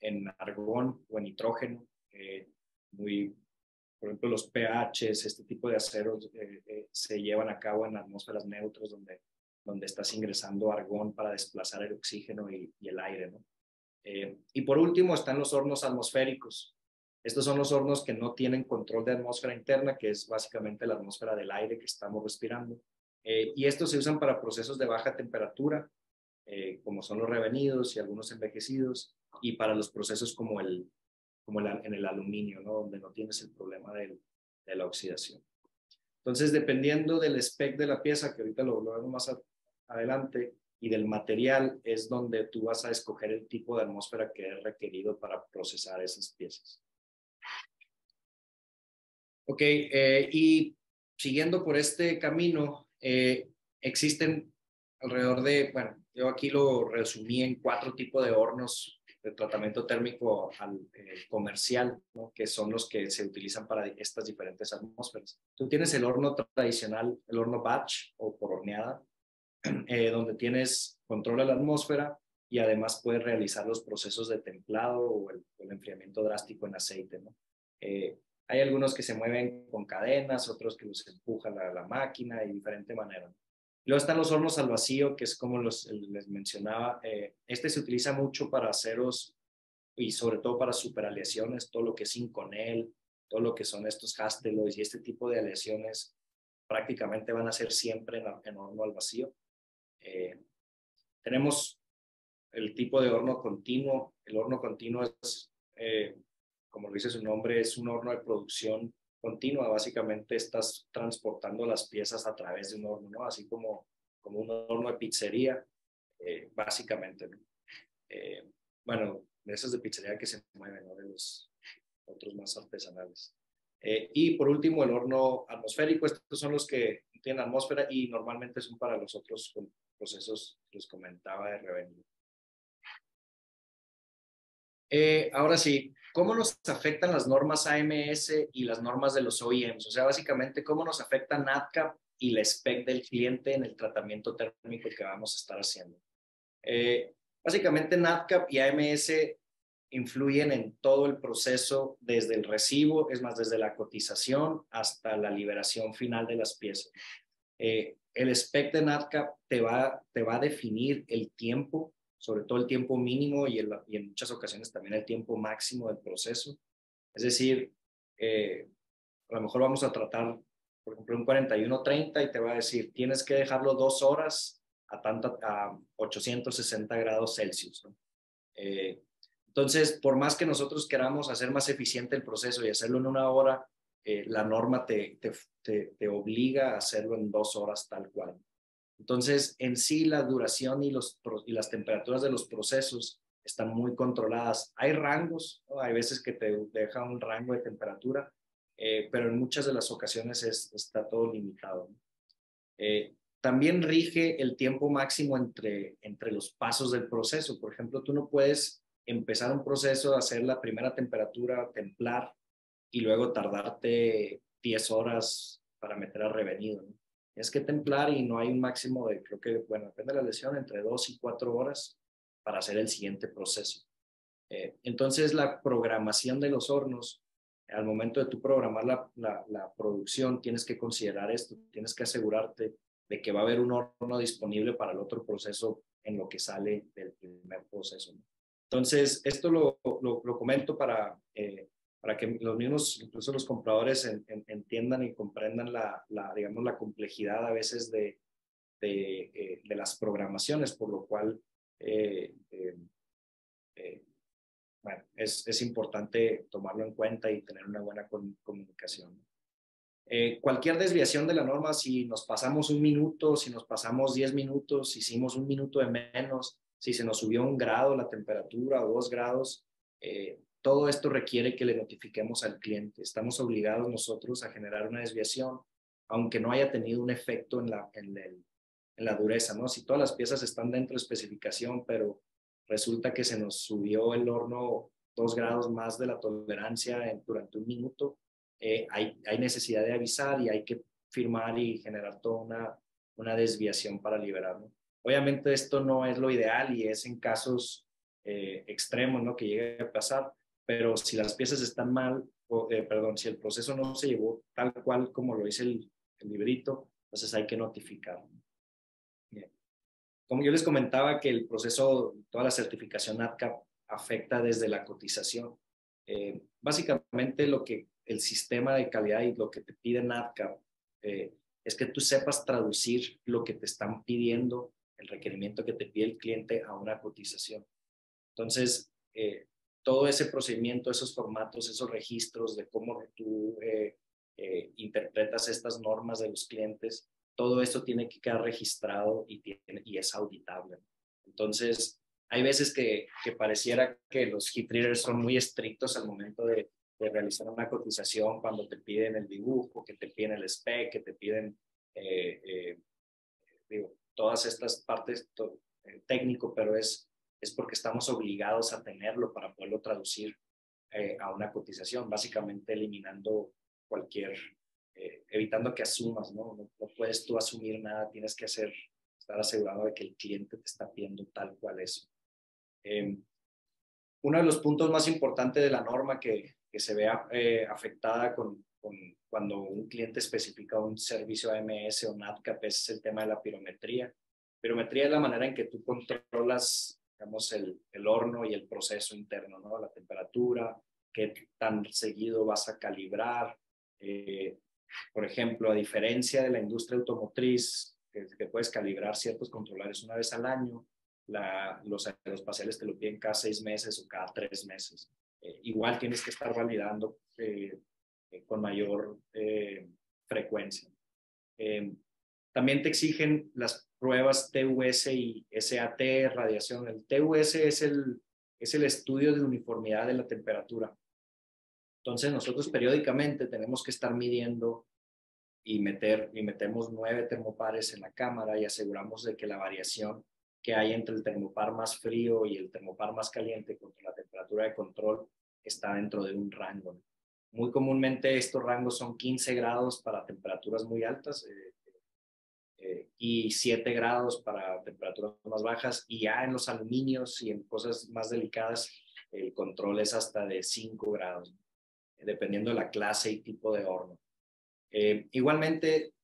en argón o en nitrógeno, eh, muy, por ejemplo, los pHs, este tipo de aceros eh, eh, se llevan a cabo en atmósferas neutras donde, donde estás ingresando argón para desplazar el oxígeno y, el aire. ¿no? y por último están los hornos atmosféricos. Estos son los hornos que no tienen control de atmósfera interna, que es básicamente la atmósfera del aire que estamos respirando. y estos se usan para procesos de baja temperatura eh, como son los revenidos y algunos envejecidos, y para los procesos como, el, como en el aluminio, ¿no? donde no tienes el problema de la oxidación. Entonces, dependiendo del spec de la pieza, que ahorita lo, vemos más adelante, y del material, es donde tú vas a escoger el tipo de atmósfera que es requerido para procesar esas piezas. Ok, eh, y siguiendo por este camino, eh, existen alrededor de, bueno, yo aquí lo resumí en cuatro tipos de hornos de tratamiento térmico al, eh, comercial, que son los que se utilizan para estas diferentes atmósferas. Tú tienes el horno tradicional, el horno batch o por horneada, eh, donde tienes control de la atmósfera y además puedes realizar los procesos de templado o el, enfriamiento drástico en aceite. Eh, hay algunos que se mueven con cadenas, otros que los empujan a la máquina de diferente manera. Luego están los hornos al vacío, que es como los, les mencionaba. Eh, este se utiliza mucho para aceros y sobre todo para superaleaciones, todo lo que es Inconel, todo lo que son estos hasteloids y este tipo de aleaciones prácticamente van a ser siempre en, horno al vacío. Eh, tenemos el tipo de horno continuo. El horno continuo es, eh, como lo dice su nombre, es un horno de producción continua, básicamente estás transportando las piezas a través de un horno, ¿no? Así como, como un horno de pizzería, eh, básicamente, eh, bueno, de esas de pizzería que se mueven, ¿no? De los otros más artesanales. Eh, y por último, el horno atmosférico. Estos son los que tienen atmósfera y normalmente son para los otros procesos que les comentaba de revenue. Eh, ahora sí, ¿cómo nos afectan las normas AMS y las normas de los OEMs? O sea, básicamente, ¿cómo nos afecta NATCAP y la spec del cliente en el tratamiento térmico que vamos a estar haciendo? Eh, básicamente, NATCAP y AMS influyen en todo el proceso desde el recibo, es más, desde la cotización hasta la liberación final de las piezas. Eh, el spec de NATCAP te va, te va a definir el tiempo sobre todo el tiempo mínimo y, en muchas ocasiones también el tiempo máximo del proceso. Es decir, eh, a lo mejor vamos a tratar, por ejemplo, un 41-30 y te va a decir, tienes que dejarlo dos horas a, tanta, a 860 grados Celsius. Eh, entonces, por más que nosotros queramos hacer más eficiente el proceso y hacerlo en una hora, eh, la norma te, te, te, obliga a hacerlo en dos horas tal cual. Entonces, en sí, la duración y, los, y las temperaturas de los procesos están muy controladas. Hay rangos, hay veces que te deja un rango de temperatura, eh, pero en muchas de las ocasiones está todo limitado. Eh, también rige el tiempo máximo entre, entre los pasos del proceso. Por ejemplo, tú no puedes empezar un proceso, hacer la primera temperatura, templar, y luego tardarte 10 horas para meter a revenido. Es que templar y no hay un máximo de, creo que, bueno, depende de la lesión, entre dos y cuatro horas para hacer el siguiente proceso. Eh, entonces, la programación de los hornos, al momento de tu programar la, la, producción, tienes que considerar esto, tienes que asegurarte de que va a haber un horno disponible para el otro proceso en lo que sale del primer proceso. Entonces, esto lo, lo, comento para eh, para que los mismos, incluso los compradores, entiendan y comprendan la, la, digamos, la complejidad a veces de, de, eh, de las programaciones, por lo cual eh, eh, bueno, es, es, importante tomarlo en cuenta y tener una buena comunicación. cualquier desviación de la norma, si nos pasamos un minuto, si nos pasamos 10 minutos, si hicimos un minuto de menos, si se nos subió un grado la temperatura o dos grados, eh, todo esto requiere que le notifiquemos al cliente. Estamos obligados nosotros a generar una desviación, aunque no haya tenido un efecto en la, en, la dureza, ¿no? Si todas las piezas están dentro de especificación, pero resulta que se nos subió el horno dos grados más de la tolerancia durante un minuto, eh, hay, hay necesidad de avisar y hay que firmar y generar toda una, una desviación para liberarlo. Obviamente esto no es lo ideal y es en casos eh, extremos, ¿no? Que llegue a pasar, pero si las piezas están mal, o, eh, perdón, si el proceso no se llevó tal cual como lo dice el, librito, entonces hay que notificar. Como yo les comentaba que el proceso, toda la certificación ATCAP afecta desde la cotización. Eh, básicamente lo que el sistema de calidad y lo que te pide NATCAP eh, es que tú sepas traducir lo que te están pidiendo el requerimiento que te pide el cliente a una cotización. Entonces, eh, todo ese procedimiento, esos formatos, esos registros de cómo tú eh, eh, interpretas estas normas de los clientes, todo esto tiene que quedar registrado y, tiene, y es auditable. Entonces, hay veces que, que pareciera que los hit readers son muy estrictos al momento de, de, realizar una cotización cuando te piden el dibujo, que te piden el spec, que te piden digo, todas estas partes eh, técnico, pero es, es porque estamos obligados a tenerlo para poderlo traducir eh, a una cotización, básicamente eliminando cualquier, eh, evitando que asumas, ¿no? ¿no? puedes tú asumir nada, tienes que hacer, estar asegurado de que el cliente te está pidiendo tal cual es. Em, uno de los puntos más importantes de la norma que, que se vea afectada con, con, cuando un cliente especifica un servicio AMS o NATCAP es el tema de la pirometría. Pirometría es la manera en que tú controlas, digamos, el, el horno y el proceso interno, ¿no? La temperatura, qué tan seguido vas a calibrar. Eh, por ejemplo, a diferencia de la industria automotriz, que, que, puedes calibrar ciertos controladores una vez al año, la, los aeroespaciales te lo piden cada seis meses o cada tres meses. Eh, igual tienes que estar validando eh, con mayor frecuencia. También te exigen las pruebas TUS y SAT, radiación. El TUS es el, es el estudio de uniformidad de la temperatura. Entonces nosotros periódicamente tenemos que estar midiendo y meter y metemos nueve termopares en la cámara y aseguramos de que la variación que hay entre el termopar más frío y el termopar más caliente contra la temperatura de control está dentro de un rango. Muy comúnmente estos rangos son 15 grados para temperaturas muy altas eh, eh, y 7 grados para temperaturas más bajas y ya en los aluminios y en cosas más delicadas el control es hasta de 5 grados, dependiendo de la clase y tipo de horno. Eh, igualmente,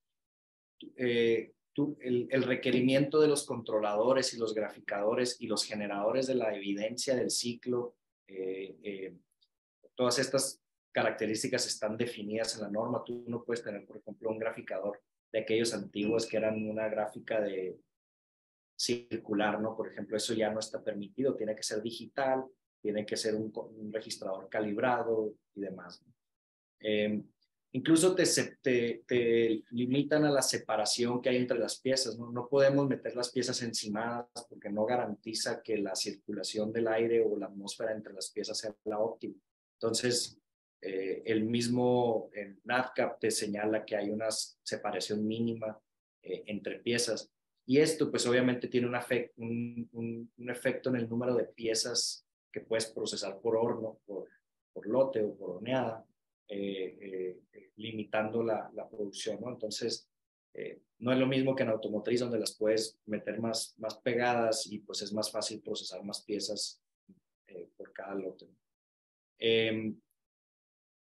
tú, el, el, requerimiento de los controladores y los graficadores y los generadores de la evidencia del ciclo, todas estas características están definidas en la norma. Tú no puedes tener, por ejemplo, un graficador de aquellos antiguos que eran una gráfica de circular, ¿no? Por ejemplo, eso ya no está permitido, tiene que ser digital, tiene que ser un, registrador calibrado y demás. Eh, incluso te, te, te, limitan a la separación que hay entre las piezas, ¿no? No podemos meter las piezas encimadas porque no garantiza que la circulación del aire o la atmósfera entre las piezas sea la óptima. Entonces, eh, el mismo en NADCAP te señala que hay una separación mínima eh, entre piezas. Y esto, pues obviamente tiene un, efecto en el número de piezas que puedes procesar por horno, por, por lote o por horneada, eh, limitando la, producción. Entonces, no es lo mismo que en automotriz, donde las puedes meter más, más pegadas y pues es más fácil procesar más piezas por cada lote. Eh,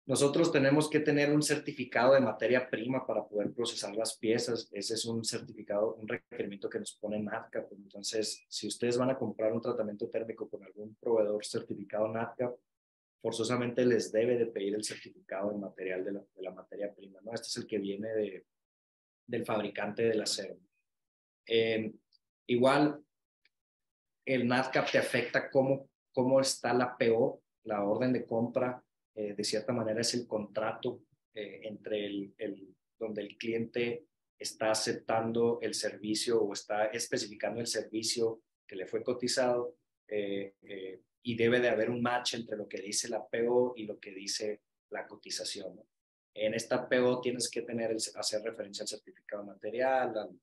nosotros tenemos que tener un certificado de materia prima para poder procesar las piezas. Ese es un certificado, un requerimiento que nos pone NADCAP. Entonces, si ustedes van a comprar un tratamiento térmico con algún proveedor certificado NADCAP, forzosamente les debe de pedir el certificado de material de la, de materia prima. ¿no? Este es el que viene de, del fabricante del acero. Eh, igual, el NADCAP te afecta cómo, cómo está la PO, la orden de compra eh, de cierta manera es el contrato eh, entre el, donde el cliente está aceptando el servicio o está especificando el servicio que le fue cotizado eh, y debe de haber un match entre lo que dice la PO y lo que dice la cotización. En esta PO tienes que tener hacer referencia al certificado material, al,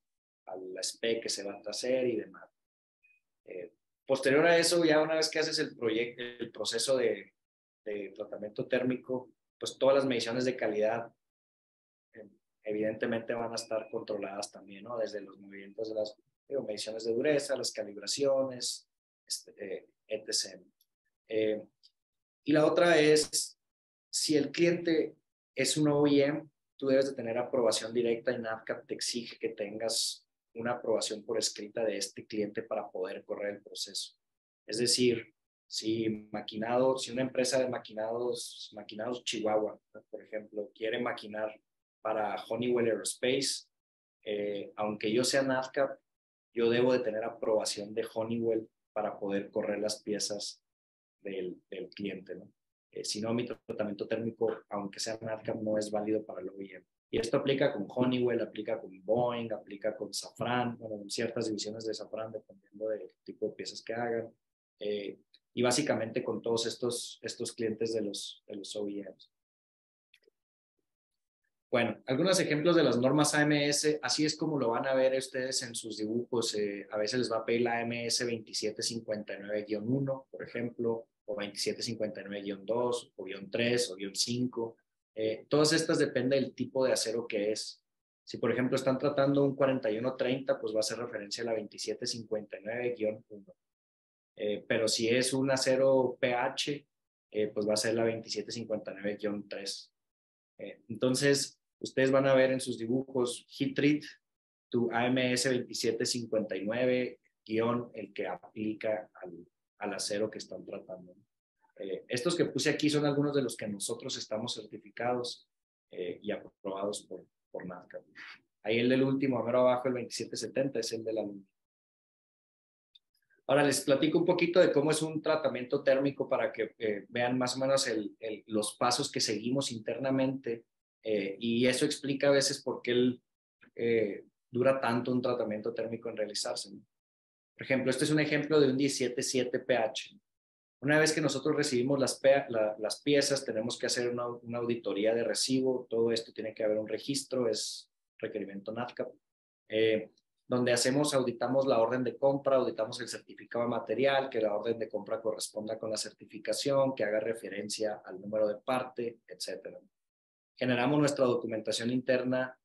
al spec que se va a hacer y demás. posterior a eso, ya una vez que haces el, proyecto, el proceso de, de tratamiento térmico, pues todas las mediciones de calidad eh, evidentemente van a estar controladas también, ¿no? Desde los movimientos de las mediciones de dureza, las calibraciones, este, eh, etc. Eh, y la otra es, si el cliente es un OEM, tú debes de tener aprobación directa y NADCAP te exige que tengas una aprobación por escrita de este cliente para poder correr el proceso. Es decir, si maquinado, si una empresa de maquinados, maquinados Chihuahua, por ejemplo, quiere maquinar para Honeywell Aerospace, eh, aunque yo sea NADCAP, yo debo de tener aprobación de Honeywell para poder correr las piezas del, del cliente, ¿no? Eh, si no, mi tratamiento térmico, aunque sea NADCAP, no es válido para el OEM. Y esto aplica con Honeywell, aplica con Boeing, aplica con Safran, bueno, en ciertas divisiones de Safran, dependiendo del tipo de piezas que hagan. Eh, y básicamente con todos estos, estos clientes de los, de los OEMs. Bueno, algunos ejemplos de las normas AMS, así es como lo van a ver ustedes en sus dibujos. Eh, a veces les va a pedir la AMS 2759-1, por ejemplo, o 2759-2, o 3, o 5. Eh, todas estas depende del tipo de acero que es. Si, por ejemplo, están tratando un 4130, pues va a ser referencia a la 2759-1. Eh, pero si es un acero pH, pues va a ser la 2759-3. entonces, Ustedes van a ver en sus dibujos Heat Treat, tu AMS 2759, guion el que aplica al, al acero que están tratando. Eh, estos que puse aquí son algunos de los que nosotros estamos certificados eh, y aprobados por, por NADCA. Ahí el del último, a abajo, el 2770, es el de la Ahora les platico un poquito de cómo es un tratamiento térmico para que eh, vean más o menos los pasos que seguimos internamente eh, y eso explica a veces por qué eh, dura tanto un tratamiento térmico en realizarse. Por ejemplo, este es un ejemplo de un 17.7 pH. Una vez que nosotros recibimos las, piezas, tenemos que hacer una, auditoría de recibo. Todo esto tiene que haber un registro, es requerimiento NATCAP, eh, donde hacemos, auditamos la orden de compra, auditamos el certificado material, que la orden de compra corresponda con la certificación, que haga referencia al número de parte, etcétera generamos nuestra documentación interna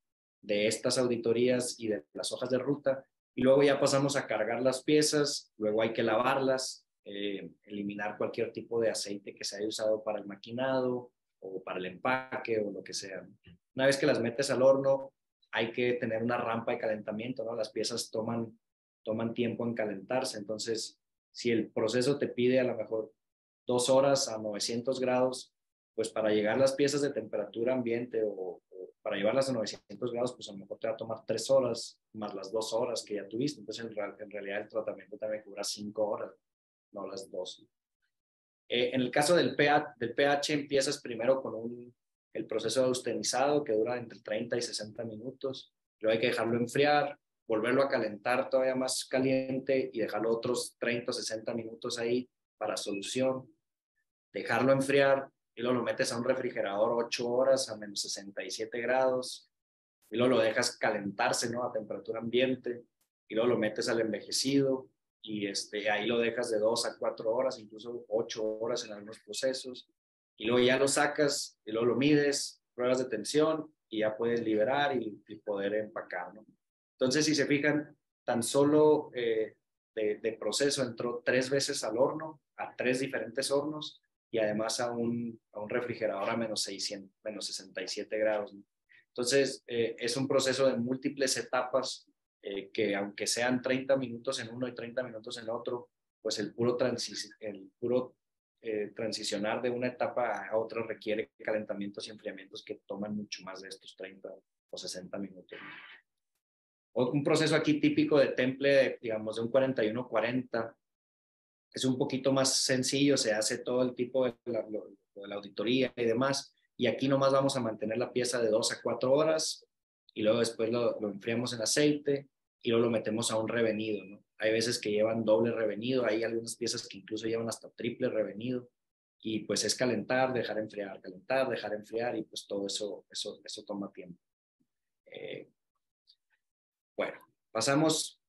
de estas auditorías y de las hojas de ruta y luego ya pasamos a cargar las piezas, luego hay que lavarlas, eh, eliminar cualquier tipo de aceite que se haya usado para el maquinado o para el empaque o lo que sea. Una vez que las metes al horno, hay que tener una rampa de calentamiento, ¿no? Las piezas toman, toman tiempo en calentarse, entonces si el proceso te pide a lo mejor dos horas a 900 grados, pues para llegar las piezas de temperatura ambiente o, para llevarlas a 900 grados, pues a lo mejor te va a tomar tres horas más las dos horas que ya tuviste. Entonces, en, realidad el tratamiento también dura cinco horas, no las dos. Eh, en el caso del pH, del pH, empiezas primero con un, el proceso de austenizado que dura entre 30 y 60 minutos. Luego hay que dejarlo enfriar, volverlo a calentar todavía más caliente y dejarlo otros 30 o 60 minutos ahí para solución. Dejarlo enfriar, y luego lo metes a un refrigerador 8 horas a menos 67 grados y luego lo dejas calentarse, ¿no? A temperatura ambiente y luego lo metes al envejecido y este, ahí lo dejas de 2 a 4 horas, incluso 8 horas en algunos procesos y luego ya lo sacas y luego lo mides, pruebas de tensión y ya puedes liberar y, poder empacar, ¿no? Entonces, si se fijan, tan solo eh, de, proceso entró tres veces al horno, a tres diferentes hornos, y además a un, a un refrigerador a menos, 600, menos 67 grados. Entonces, eh, es un proceso de múltiples etapas eh, que aunque sean 30 minutos en uno y 30 minutos en otro, pues el puro, el puro eh, transicionar de una etapa a otra requiere calentamientos y enfriamientos que toman mucho más de estos 30 o 60 minutos. Un proceso aquí típico de temple, digamos, de un 41-40, es un poquito más sencillo, se hace todo el tipo de la, auditoría y demás, y aquí nomás vamos a mantener la pieza de 2 a 4 horas y luego después lo, enfriamos en aceite y luego lo metemos a un revenido, ¿no? Hay veces que llevan doble revenido, hay algunas piezas que incluso llevan hasta triple revenido y pues es calentar, dejar enfriar, calentar, dejar enfriar y pues todo eso, eso, eso toma tiempo. Eh, bueno, pasamos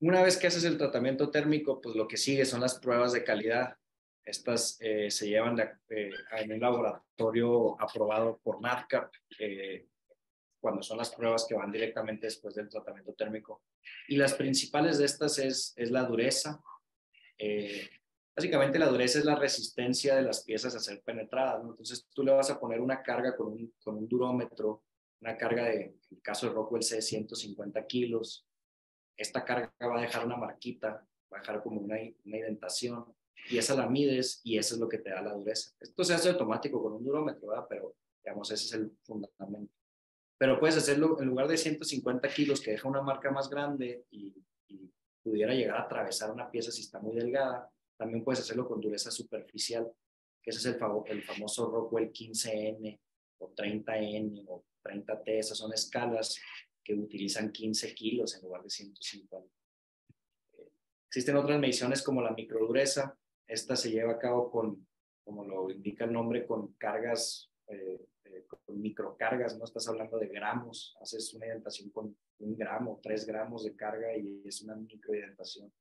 una vez que haces el tratamiento térmico, pues lo que sigue son las pruebas de calidad. Estas eh, se llevan eh, en un laboratorio aprobado por NADCAP, cuando son las pruebas que van directamente después del tratamiento térmico. Y las principales de estas es, es la dureza. básicamente la dureza es la resistencia de las piezas a ser penetradas. Entonces tú le vas a poner una carga con un, con un durómetro, una carga de, en el caso de Rockwell C, 150 kilos, esta carga va a dejar una marquita, va a dejar como una, una indentación, y esa la mides y eso es lo que te da la dureza. Esto se hace automático con un durómetro, ¿verdad? Pero, digamos, ese es el fundamento. Pero puedes hacerlo en lugar de 150 kilos, que deja una marca más grande y, pudiera llegar a atravesar una pieza si está muy delgada. También puedes hacerlo con dureza superficial, que ese es el, el famoso Rockwell 15N o 30N o 30T. Esas son escalas que utilizan 15 kilos en lugar de 150. Existen otras mediciones como la microdureza. Esta se lleva a cabo con, como lo indica el nombre, con cargas, eh, con microcargas, no estás hablando de gramos. Haces una indentación con un gramo, tres gramos de carga y es una microidentación.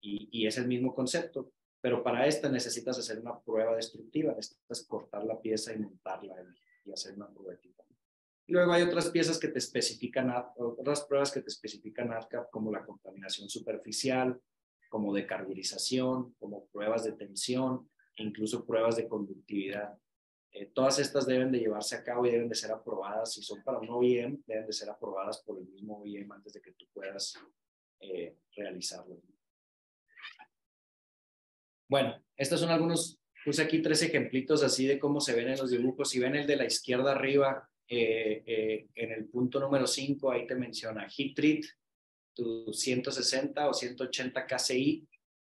Y, y es el mismo concepto, pero para esta necesitas hacer una prueba destructiva, necesitas cortar la pieza y montarla y hacer una prueba Y luego hay otras piezas que te especifican, otras pruebas que te especifican ARCAP, como la contaminación superficial, como decarburización, como pruebas de tensión, incluso pruebas de conductividad. Eh, todas estas deben de llevarse a cabo y deben de ser aprobadas. Si son para un OEM, deben de ser aprobadas por el mismo OEM antes de que tú puedas eh, realizarlo. Bueno, estos son algunos, puse aquí tres ejemplitos así de cómo se ven en los dibujos. Si ven el de la izquierda arriba, eh, en el punto número 5, ahí te menciona heat treat, tu 160 o 180 KCI,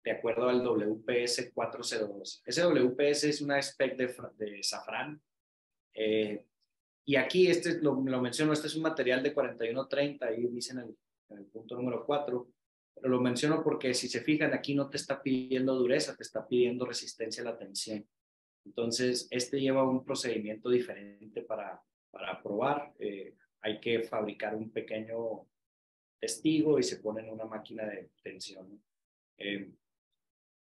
de acuerdo al WPS 402. Ese WPS es una spec de, de Safran. Eh, y aquí, este lo, lo, menciono, este es un material de 4130, ahí dicen en el, el punto número 4, pero lo menciono porque si se fijan, aquí no te está pidiendo dureza, te está pidiendo resistencia a la tensión. Entonces, este lleva un procedimiento diferente para, para probar. Eh, hay que fabricar un pequeño testigo y se pone en una máquina de tensión. Eh,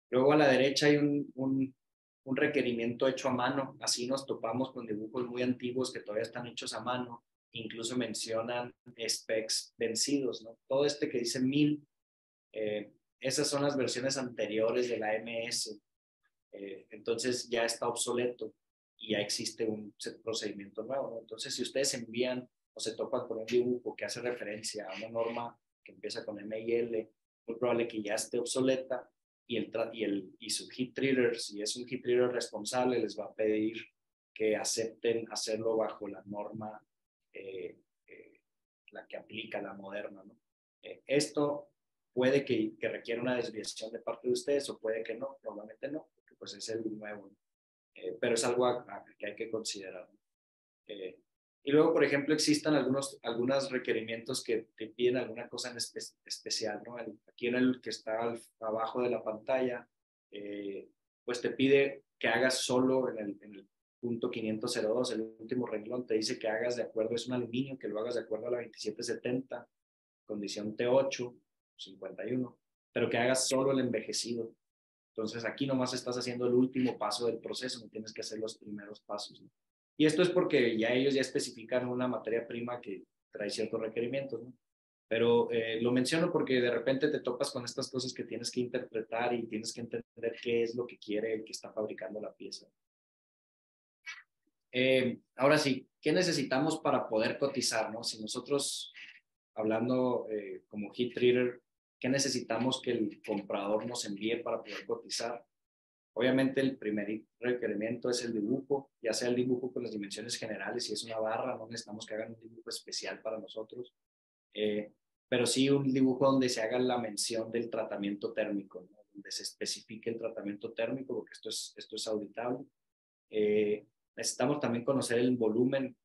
Luego a la derecha hay un, un, requerimiento hecho a mano. Así nos topamos con dibujos muy antiguos que todavía están hechos a mano. Incluso mencionan specs vencidos. ¿no? Todo este que dice 1000, eh, esas son las versiones anteriores de la MS. Eh, entonces ya está obsoleto y ya existe un procedimiento nuevo. Entonces, si ustedes envían o se topan con un dibujo que hace referencia a una norma que empieza con MIL, muy probable que ya esté obsoleta y, el, y, el, y su heat treater, si es un heat treater responsable, les va a pedir que acepten hacerlo bajo la norma, eh, eh, la que aplica la moderna. ¿no? Eh, esto puede que, que, requiera una desviación de parte de ustedes o puede que no, normalmente no, porque pues es el nuevo, pero es algo a, que hay que considerar. Y luego, por ejemplo, existen algunos algunos requerimientos que te piden alguna cosa en especial, ¿no? aquí en el que está abajo de la pantalla, eh, pues te pide que hagas solo en el, en el punto 502, el último renglón, te dice que hagas de acuerdo, es un aluminio, que lo hagas de acuerdo a la 2770, condición T8, 51, pero que hagas solo el envejecido. Entonces aquí nomás estás haciendo el último paso del proceso, no tienes que hacer los primeros pasos. ¿no? Y esto es porque ya ellos ya especifican una materia prima que trae ciertos requerimientos, ¿no? Pero eh, lo menciono porque de repente te topas con estas cosas que tienes que interpretar y tienes que entender qué es lo que quiere el que está fabricando la pieza. Eh, ahora sí, ¿qué necesitamos para poder cotizar? ¿no? Si nosotros, hablando eh, como heat treater, ¿qué necesitamos que el comprador nos envíe para poder cotizar? Obviamente el primer requerimiento es el dibujo, ya sea el dibujo con las dimensiones generales, si es una barra, no necesitamos que hagan un dibujo especial para nosotros, eh, pero sí un dibujo donde se haga la mención del tratamiento térmico, donde se especifique el tratamiento térmico, porque esto es, esto es auditable. Eh, necesitamos también conocer el volumen,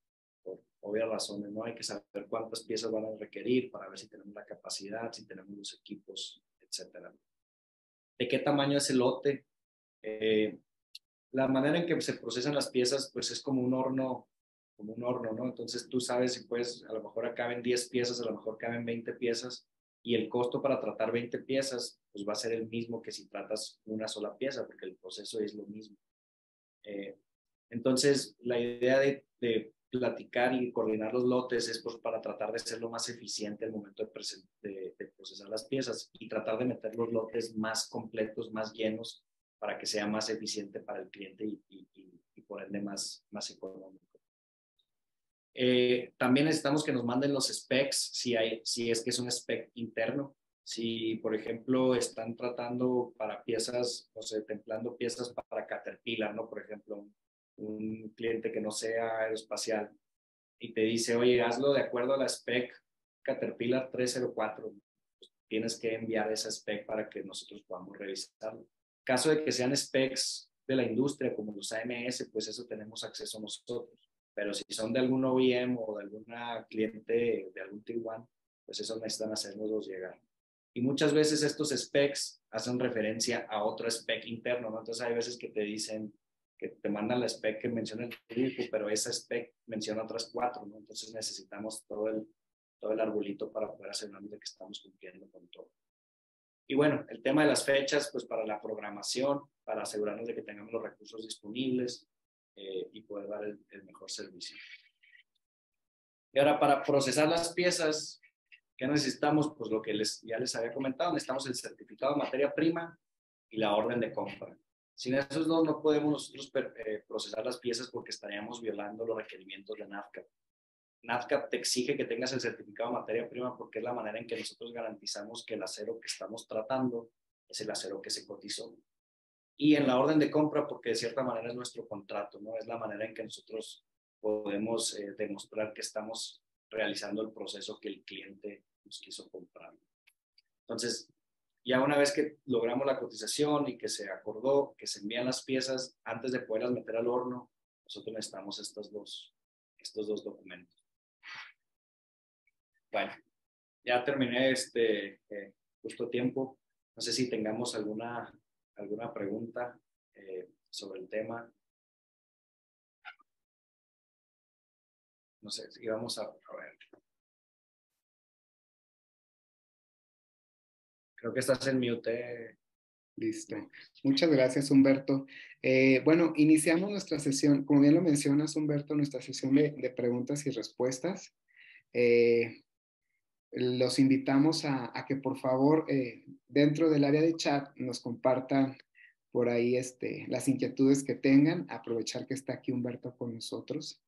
por obvias razones, ¿no? Hay que saber cuántas piezas van a requerir para ver si tenemos la capacidad, si tenemos los equipos, etcétera. ¿De qué tamaño es el lote? Eh, la manera en que se procesan las piezas, pues es como un horno, como un horno, ¿no? Entonces tú sabes si puedes, a lo mejor caben 10 piezas, a lo mejor caben 20 piezas, y el costo para tratar 20 piezas, pues va a ser el mismo que si tratas una sola pieza, porque el proceso es lo mismo. Eh, entonces, la idea de, de, platicar y coordinar los lotes es pues, para tratar de ser lo más eficiente al momento de, de procesar las piezas y tratar de meter los lotes más completos, más llenos para que sea más eficiente para el cliente y, y, por ende más, más económico. Eh, también necesitamos que nos manden los specs, si, hay, si es que es un spec interno. Si, por ejemplo, están tratando para piezas, no sé, templando piezas para Caterpillar, ¿no? Por ejemplo, un, cliente que no sea aeroespacial y te dice, oye, hazlo de acuerdo a la spec Caterpillar 304. tienes que enviar esa spec para que nosotros podamos revisarlo. Caso de que sean specs de la industria como los AMS, pues eso tenemos acceso nosotros. Pero si son de algún OEM o de alguna cliente de algún Tier 1, pues eso necesitan hacernos llegar. Y muchas veces estos specs hacen referencia a otro spec interno, ¿no? Entonces hay veces que te dicen que te mandan la spec que menciona el grupo, pero esa spec menciona otras cuatro, ¿no? Entonces necesitamos todo el, todo el arbolito para poder asegurarnos de que estamos cumpliendo con todo. Y bueno, el tema de las fechas, pues para la programación, para asegurarnos de que tengamos los recursos disponibles eh, y poder dar el, mejor servicio. Y ahora para procesar las piezas, ¿qué necesitamos? Pues lo que les, ya les había comentado, necesitamos el certificado de materia prima y la orden de compra. Sin esos dos no podemos nosotros eh, procesar las piezas porque estaríamos violando los requerimientos de NAFCAP. NAFCAP te exige que tengas el certificado de materia prima porque es la manera en que nosotros garantizamos que el acero que estamos tratando es el acero que se cotizó. Y en la orden de compra porque de cierta manera es nuestro contrato, ¿no? Es la manera en que nosotros podemos eh, demostrar que estamos realizando el proceso que el cliente nos quiso comprar. Entonces, ya una vez que logramos la cotización y que se acordó que se envían las piezas, antes de poderlas meter al horno, nosotros necesitamos estos dos, estos dos documentos. Bueno, ya terminé este eh, justo tiempo. No sé si tengamos alguna, alguna pregunta eh, sobre el tema. No sé, si vamos a, ver. Creo que estás en mute. Listo. Muchas gracias, Humberto. Eh, bueno, iniciamos nuestra sesión, como bien lo mencionas, Humberto, nuestra sesión de, preguntas y respuestas. Los invitamos a, que por favor eh, dentro del área de chat nos compartan por ahí este, las inquietudes que tengan, aprovechar que está aquí Humberto con nosotros.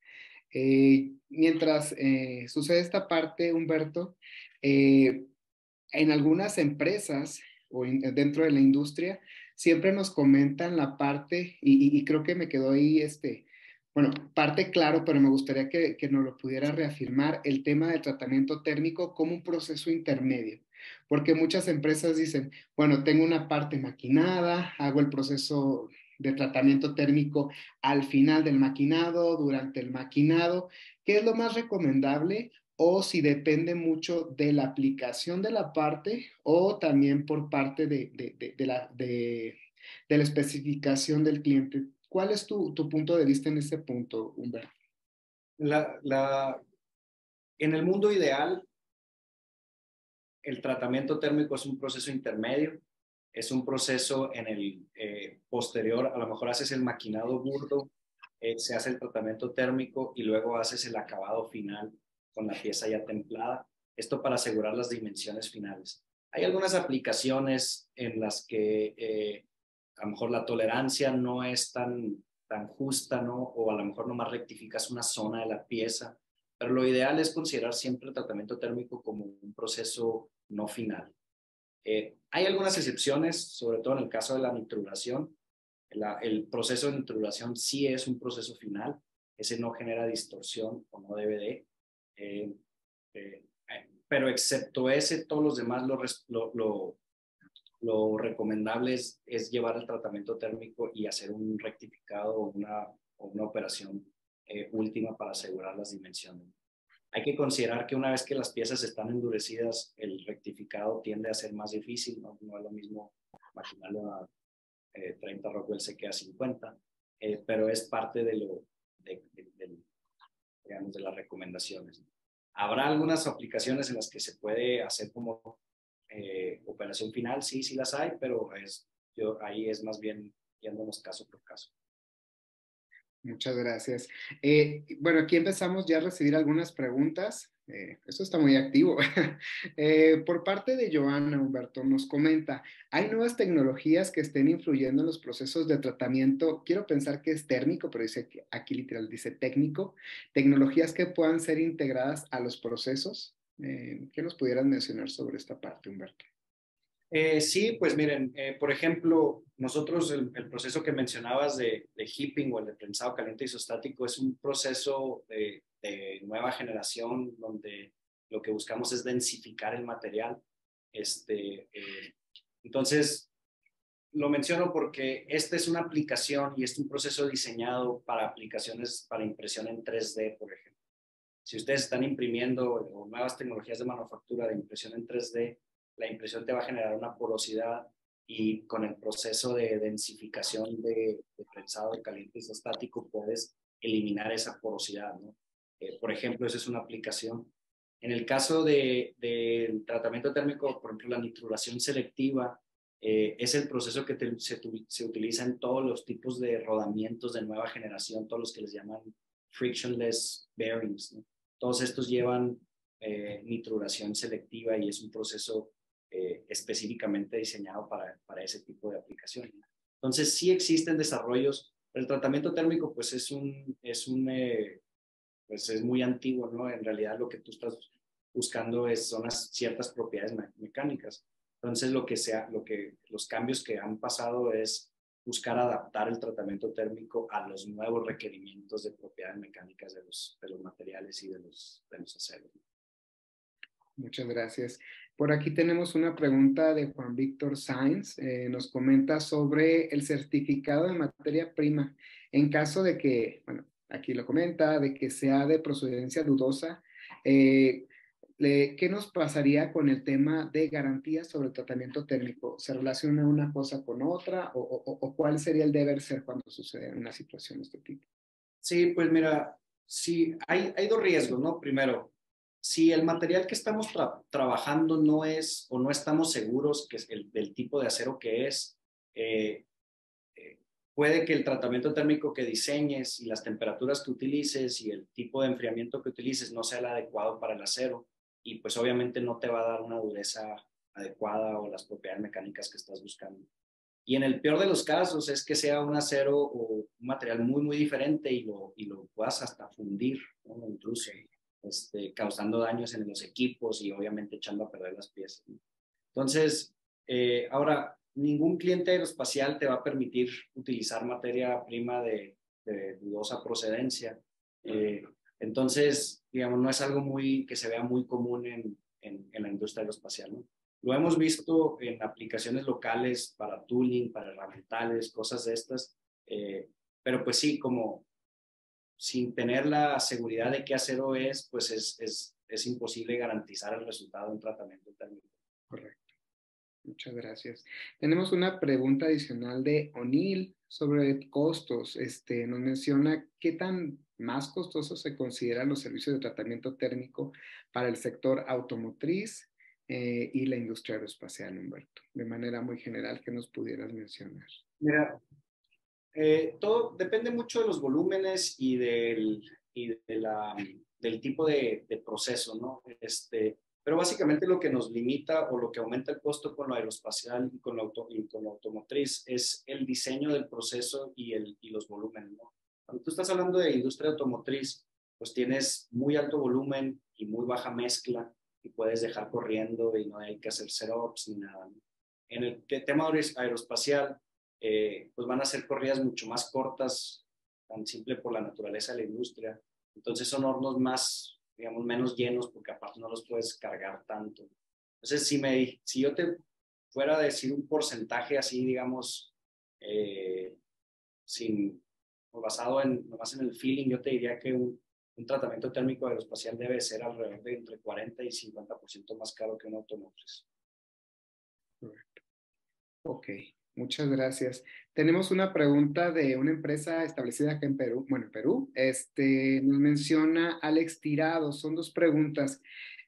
Eh, mientras eh, sucede esta parte, Humberto, en algunas empresas o dentro de la industria siempre nos comentan la parte, y, y, creo que me quedó ahí, este, bueno, parte claro, pero me gustaría que, que nos lo pudiera reafirmar, el tema del tratamiento térmico como un proceso intermedio. Porque muchas empresas dicen, bueno, tengo una parte maquinada, hago el proceso de tratamiento térmico al final del maquinado, durante el maquinado. ¿Qué es lo más recomendable? o si depende mucho de la aplicación de la parte o también por parte de, de, de, de la, de, la, especificación del cliente. ¿Cuál es tu, punto de vista en ese punto, Humberto? En el mundo ideal, el tratamiento térmico es un proceso intermedio, es un proceso en el eh, posterior, a lo mejor haces el maquinado burdo, eh, se hace el tratamiento térmico y luego haces el acabado final con la pieza ya templada. Esto para asegurar las dimensiones finales. Hay algunas aplicaciones en las que eh, a lo mejor la tolerancia no es tan, tan justa, ¿no? O a lo mejor nomás rectificas una zona de la pieza, pero lo ideal es considerar siempre el tratamiento térmico como un proceso no final. Eh, hay algunas excepciones, sobre todo en el caso de la nitruración. La, el proceso de nitruración sí es un proceso final, ese no genera distorsión o no debe de. Eh, eh, pero excepto ese, todos los demás, lo, lo, lo, lo recomendable es, llevar el tratamiento térmico y hacer un rectificado o una, operación eh, última para asegurar las dimensiones. Hay que considerar que una vez que las piezas están endurecidas, el rectificado tiende a ser más difícil, no, no es lo mismo maquinarlo a eh, 30 Rockwell se queda 50, eh, pero es parte de, lo, digamos, de las recomendaciones. Habrá algunas aplicaciones en las que se puede hacer como eh, operación final, sí, sí las hay, pero es, yo, ahí es más bien yéndonos caso por caso. Muchas gracias. Eh, bueno, aquí empezamos ya a recibir algunas preguntas. Eh, eso está muy activo. eh, por parte de Joana Humberto nos comenta, ¿hay nuevas tecnologías que estén influyendo en los procesos de tratamiento? Quiero pensar que es térmico, pero dice aquí literal dice técnico. Tecnologías que puedan ser integradas a los procesos. Eh, ¿Qué nos pudieras mencionar sobre esta parte, Humberto? Eh, sí, pues miren, eh, por ejemplo, nosotros el, el, proceso que mencionabas de, de heaping o el de prensado caliente isostático es un proceso de, de, nueva generación donde lo que buscamos es densificar el material. Este, eh, entonces, lo menciono porque esta es una aplicación y es un proceso diseñado para aplicaciones para impresión en 3D, por ejemplo. Si ustedes están imprimiendo nuevas tecnologías de manufactura de impresión en 3D, la impresión te va a generar una porosidad y con el proceso de densificación de, de prensado de caliente isostático puedes eliminar esa porosidad. ¿no? Eh, por ejemplo, esa es una aplicación. En el caso del de, tratamiento térmico, por ejemplo, la nitrulación selectiva, eh, es el proceso que se, se, utiliza en todos los tipos de rodamientos de nueva generación, todos los que les llaman frictionless bearings. ¿no? Todos estos llevan eh, nitrulación selectiva y es un proceso eh, específicamente diseñado para, para ese tipo de aplicación. Entonces, sí existen desarrollos. El tratamiento térmico, pues es un, es un, eh, pues es muy antiguo, ¿no? En realidad lo que tú estás buscando es, son ciertas propiedades mecánicas. Entonces, lo que sea, lo que, los cambios que han pasado es buscar adaptar el tratamiento térmico a los nuevos requerimientos de propiedades mecánicas de los, de los materiales y de los, de los aceros. Muchas gracias. Por aquí tenemos una pregunta de Juan Víctor Sainz. Eh, nos comenta sobre el certificado de materia prima. En caso de que, bueno, aquí lo comenta, de que sea de procedencia dudosa, eh, ¿qué nos pasaría con el tema de garantías sobre el tratamiento térmico? ¿Se relaciona una cosa con otra o, o, cuál sería el deber ser cuando sucede una situación de este tipo? Sí, pues mira, sí, hay, hay dos riesgos, ¿no? Primero, si el material que estamos trabajando no es o no estamos seguros que es el, del tipo de acero que es, eh, eh, puede que el tratamiento térmico que diseñes y las temperaturas que utilices y el tipo de enfriamiento que utilices no sea el adecuado para el acero y pues obviamente no te va a dar una dureza adecuada o las propiedades mecánicas que estás buscando. Y en el peor de los casos es que sea un acero o un material muy, muy diferente y lo, y lo puedas hasta fundir, ¿no? incluso este, causando daños en los equipos y obviamente echando a perder las piezas. Entonces, eh, ahora, ningún cliente aeroespacial te va a permitir utilizar materia prima de, dudosa procedencia. Eh, entonces, digamos, no es algo muy que se vea muy común en, en, la industria aeroespacial. ¿no? Lo hemos visto en aplicaciones locales para tooling, para herramientales, cosas de estas. Eh, pero pues sí, como sin tener la seguridad de qué acero es, pues es, es, es imposible garantizar el resultado de un tratamiento térmico. Correcto. Muchas gracias. Tenemos una pregunta adicional de O'Neill sobre costos. Este, nos menciona qué tan más costosos se consideran los servicios de tratamiento térmico para el sector automotriz eh, y la industria aeroespacial, Humberto. De manera muy general, ¿qué nos pudieras mencionar? Mira, eh, todo depende mucho de los volúmenes y del, y de la, del tipo de, de, proceso, ¿no? Este, pero básicamente lo que nos limita o lo que aumenta el costo con lo aeroespacial y con lo, auto, automotriz es el diseño del proceso y, el, y los volúmenes, ¿no? Cuando tú estás hablando de industria automotriz, pues tienes muy alto volumen y muy baja mezcla y puedes dejar corriendo y no hay que hacer setups ni nada. ¿no? En el tema aeroespacial, eh, pues van a ser corridas mucho más cortas, tan simple por la naturaleza de la industria. Entonces son hornos más, digamos, menos llenos porque aparte no los puedes cargar tanto. Entonces, si, me, si yo te fuera a decir un porcentaje así, digamos, eh, sin, basado en, nomás en el feeling, yo te diría que un, un tratamiento térmico aeroespacial debe ser alrededor de entre 40 y 50% más caro que un automotriz. Ok. Muchas gracias. Tenemos una pregunta de una empresa establecida aquí en Perú, bueno, en Perú. Este, nos menciona Alex Tirado, son dos preguntas.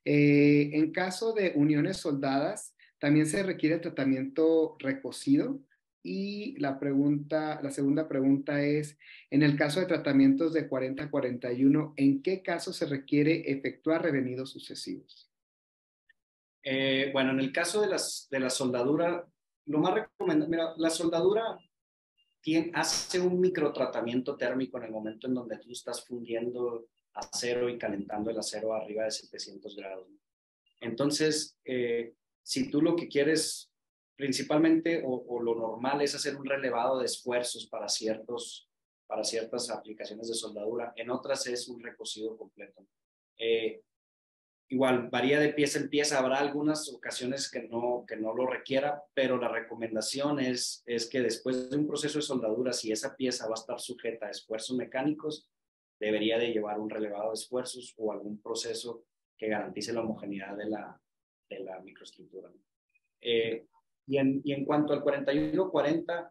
Eh, en caso de uniones soldadas, ¿también se requiere tratamiento recocido? Y la pregunta, la segunda pregunta es, en el caso de tratamientos de 40 a 41, ¿en qué caso se requiere efectuar revenidos sucesivos? Eh, bueno, en el caso de, las, de la soldadura, lo más recomendable, mira, la soldadura tiene, hace un microtratamiento térmico en el momento en donde tú estás fundiendo acero y calentando el acero arriba de 700 grados. Entonces, eh, si tú lo que quieres principalmente o, lo normal es hacer un relevado de esfuerzos para, ciertos, para ciertas aplicaciones de soldadura, en otras es un recocido completo. Eh, igual varía de pieza en pieza, habrá algunas ocasiones que no, que no lo requiera, pero la recomendación es, es que después de un proceso de soldadura, si esa pieza va a estar sujeta a esfuerzos mecánicos, debería de llevar un relevado de esfuerzos o algún proceso que garantice la homogeneidad de la, de la microestructura. Eh, y, en, y en cuanto al 4140,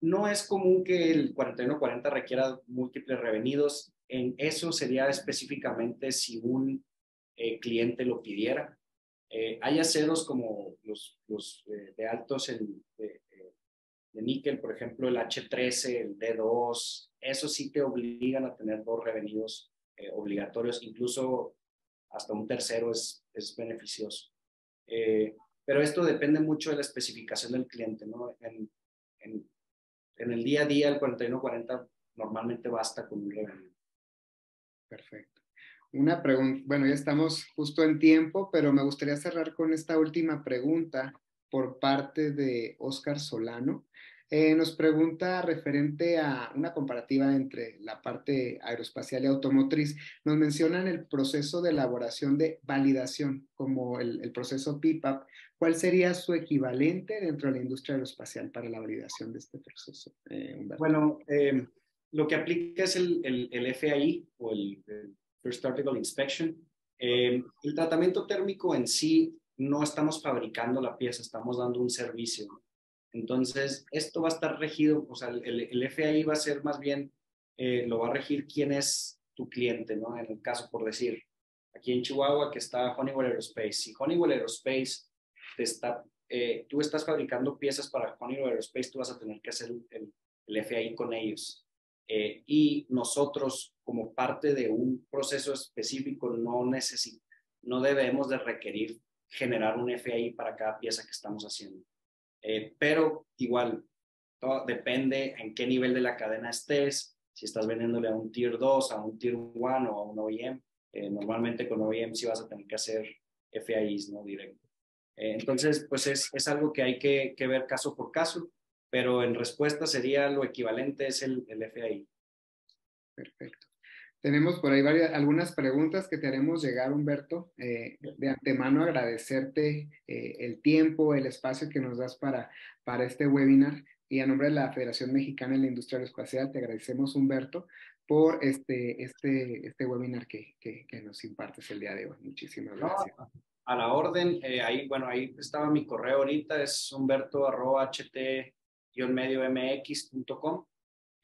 no es común que el 4140 requiera múltiples revenidos. En eso sería específicamente si un eh, cliente lo pidiera. Eh, hay aceros como los, los eh, de altos en, de, de, níquel, por ejemplo, el H13, el D2, eso sí te obligan a tener dos revenidos obligatorios, incluso hasta un tercero es, es beneficioso. Pero esto depende mucho de la especificación del cliente, ¿no? En, el día a día, el 4140 normalmente basta con un revenido. Perfecto. Una pregunta, bueno, ya estamos justo en tiempo, pero me gustaría cerrar con esta última pregunta por parte de Oscar Solano. Eh, nos pregunta referente a una comparativa entre la parte aeroespacial y automotriz. Nos mencionan el proceso de elaboración de validación como el, proceso PIPAP. ¿Cuál sería su equivalente dentro de la industria aeroespacial para la validación de este proceso? Eh, bueno, eh, lo que aplica es el, el, el FAI o el, First Article Inspection. El tratamiento térmico en sí no estamos fabricando la pieza, estamos dando un servicio. Entonces, esto va a estar regido, o sea, el, el FAI va a ser más bien, eh, lo va a regir quién es tu cliente, ¿no? En el caso, por decir, aquí en Chihuahua que está Honeywell Aerospace. Si Honeywell Aerospace te está, eh, tú estás fabricando piezas para Honeywell Aerospace, tú vas a tener que hacer el, el FAI con ellos. Eh, y nosotros, como parte de un proceso específico, no, no debemos de requerir generar un FAI para cada pieza que estamos haciendo. Eh, pero igual, todo depende en qué nivel de la cadena estés, si estás vendiéndole a un Tier 2, a un Tier 1 o a un OEM. Eh, normalmente con OEM sí vas a tener que hacer FAIs, ¿no? Directo. entonces, pues es, es, algo que hay que, que ver caso por caso pero en respuesta sería lo equivalente es el, el FAI. Perfecto. Tenemos por ahí varias, algunas preguntas que te haremos llegar, Humberto. Eh, de antemano agradecerte eh, el tiempo, el espacio que nos das para, para este webinar. Y a nombre de la Federación Mexicana de la Industria Aeroespacial, te agradecemos, Humberto, por este, este, este webinar que, que, que nos impartes el día de hoy. Muchísimas gracias. No, a la orden, eh, ahí, bueno, ahí estaba mi correo ahorita, es humberto.ht mx.com.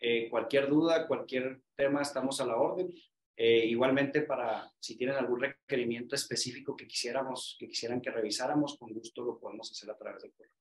Eh, cualquier duda, cualquier tema, estamos a la orden. Eh, igualmente, para si tienen algún requerimiento específico que quisiéramos, que quisieran que revisáramos, con gusto lo podemos hacer a través del correo.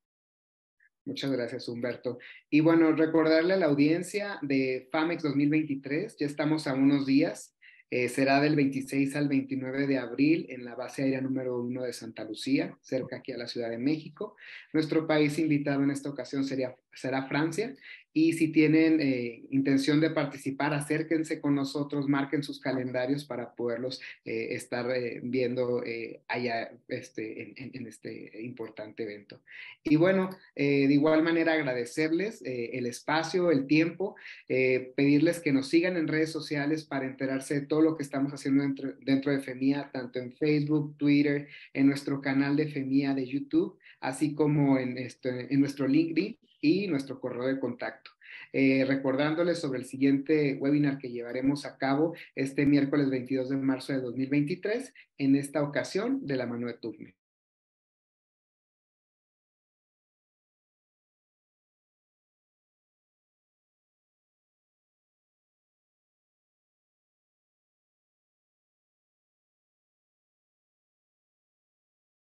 Muchas gracias, Humberto. Y bueno, recordarle a la audiencia de FAMEX 2023, ya estamos a unos días, eh, será del 26 al 29 de abril en la base aérea número 1 de Santa Lucía, cerca aquí a la Ciudad de México. Nuestro país invitado en esta ocasión sería, será Francia y si tienen eh, intención de participar, acérquense con nosotros, marquen sus calendarios para poderlos eh, estar eh, viendo eh, allá este, en, en, este importante evento. Y bueno, eh, de igual manera agradecerles eh, el espacio, el tiempo, pedirles que nos sigan en redes sociales para enterarse de todo lo que estamos haciendo dentro, dentro de FEMIA, tanto en Facebook, Twitter, en nuestro canal de FEMIA de YouTube, así como en, este, en nuestro LinkedIn y nuestro correo de contacto. Eh, recordándoles sobre el siguiente webinar que llevaremos a cabo este miércoles 22 de marzo de 2023, en esta ocasión de la mano de.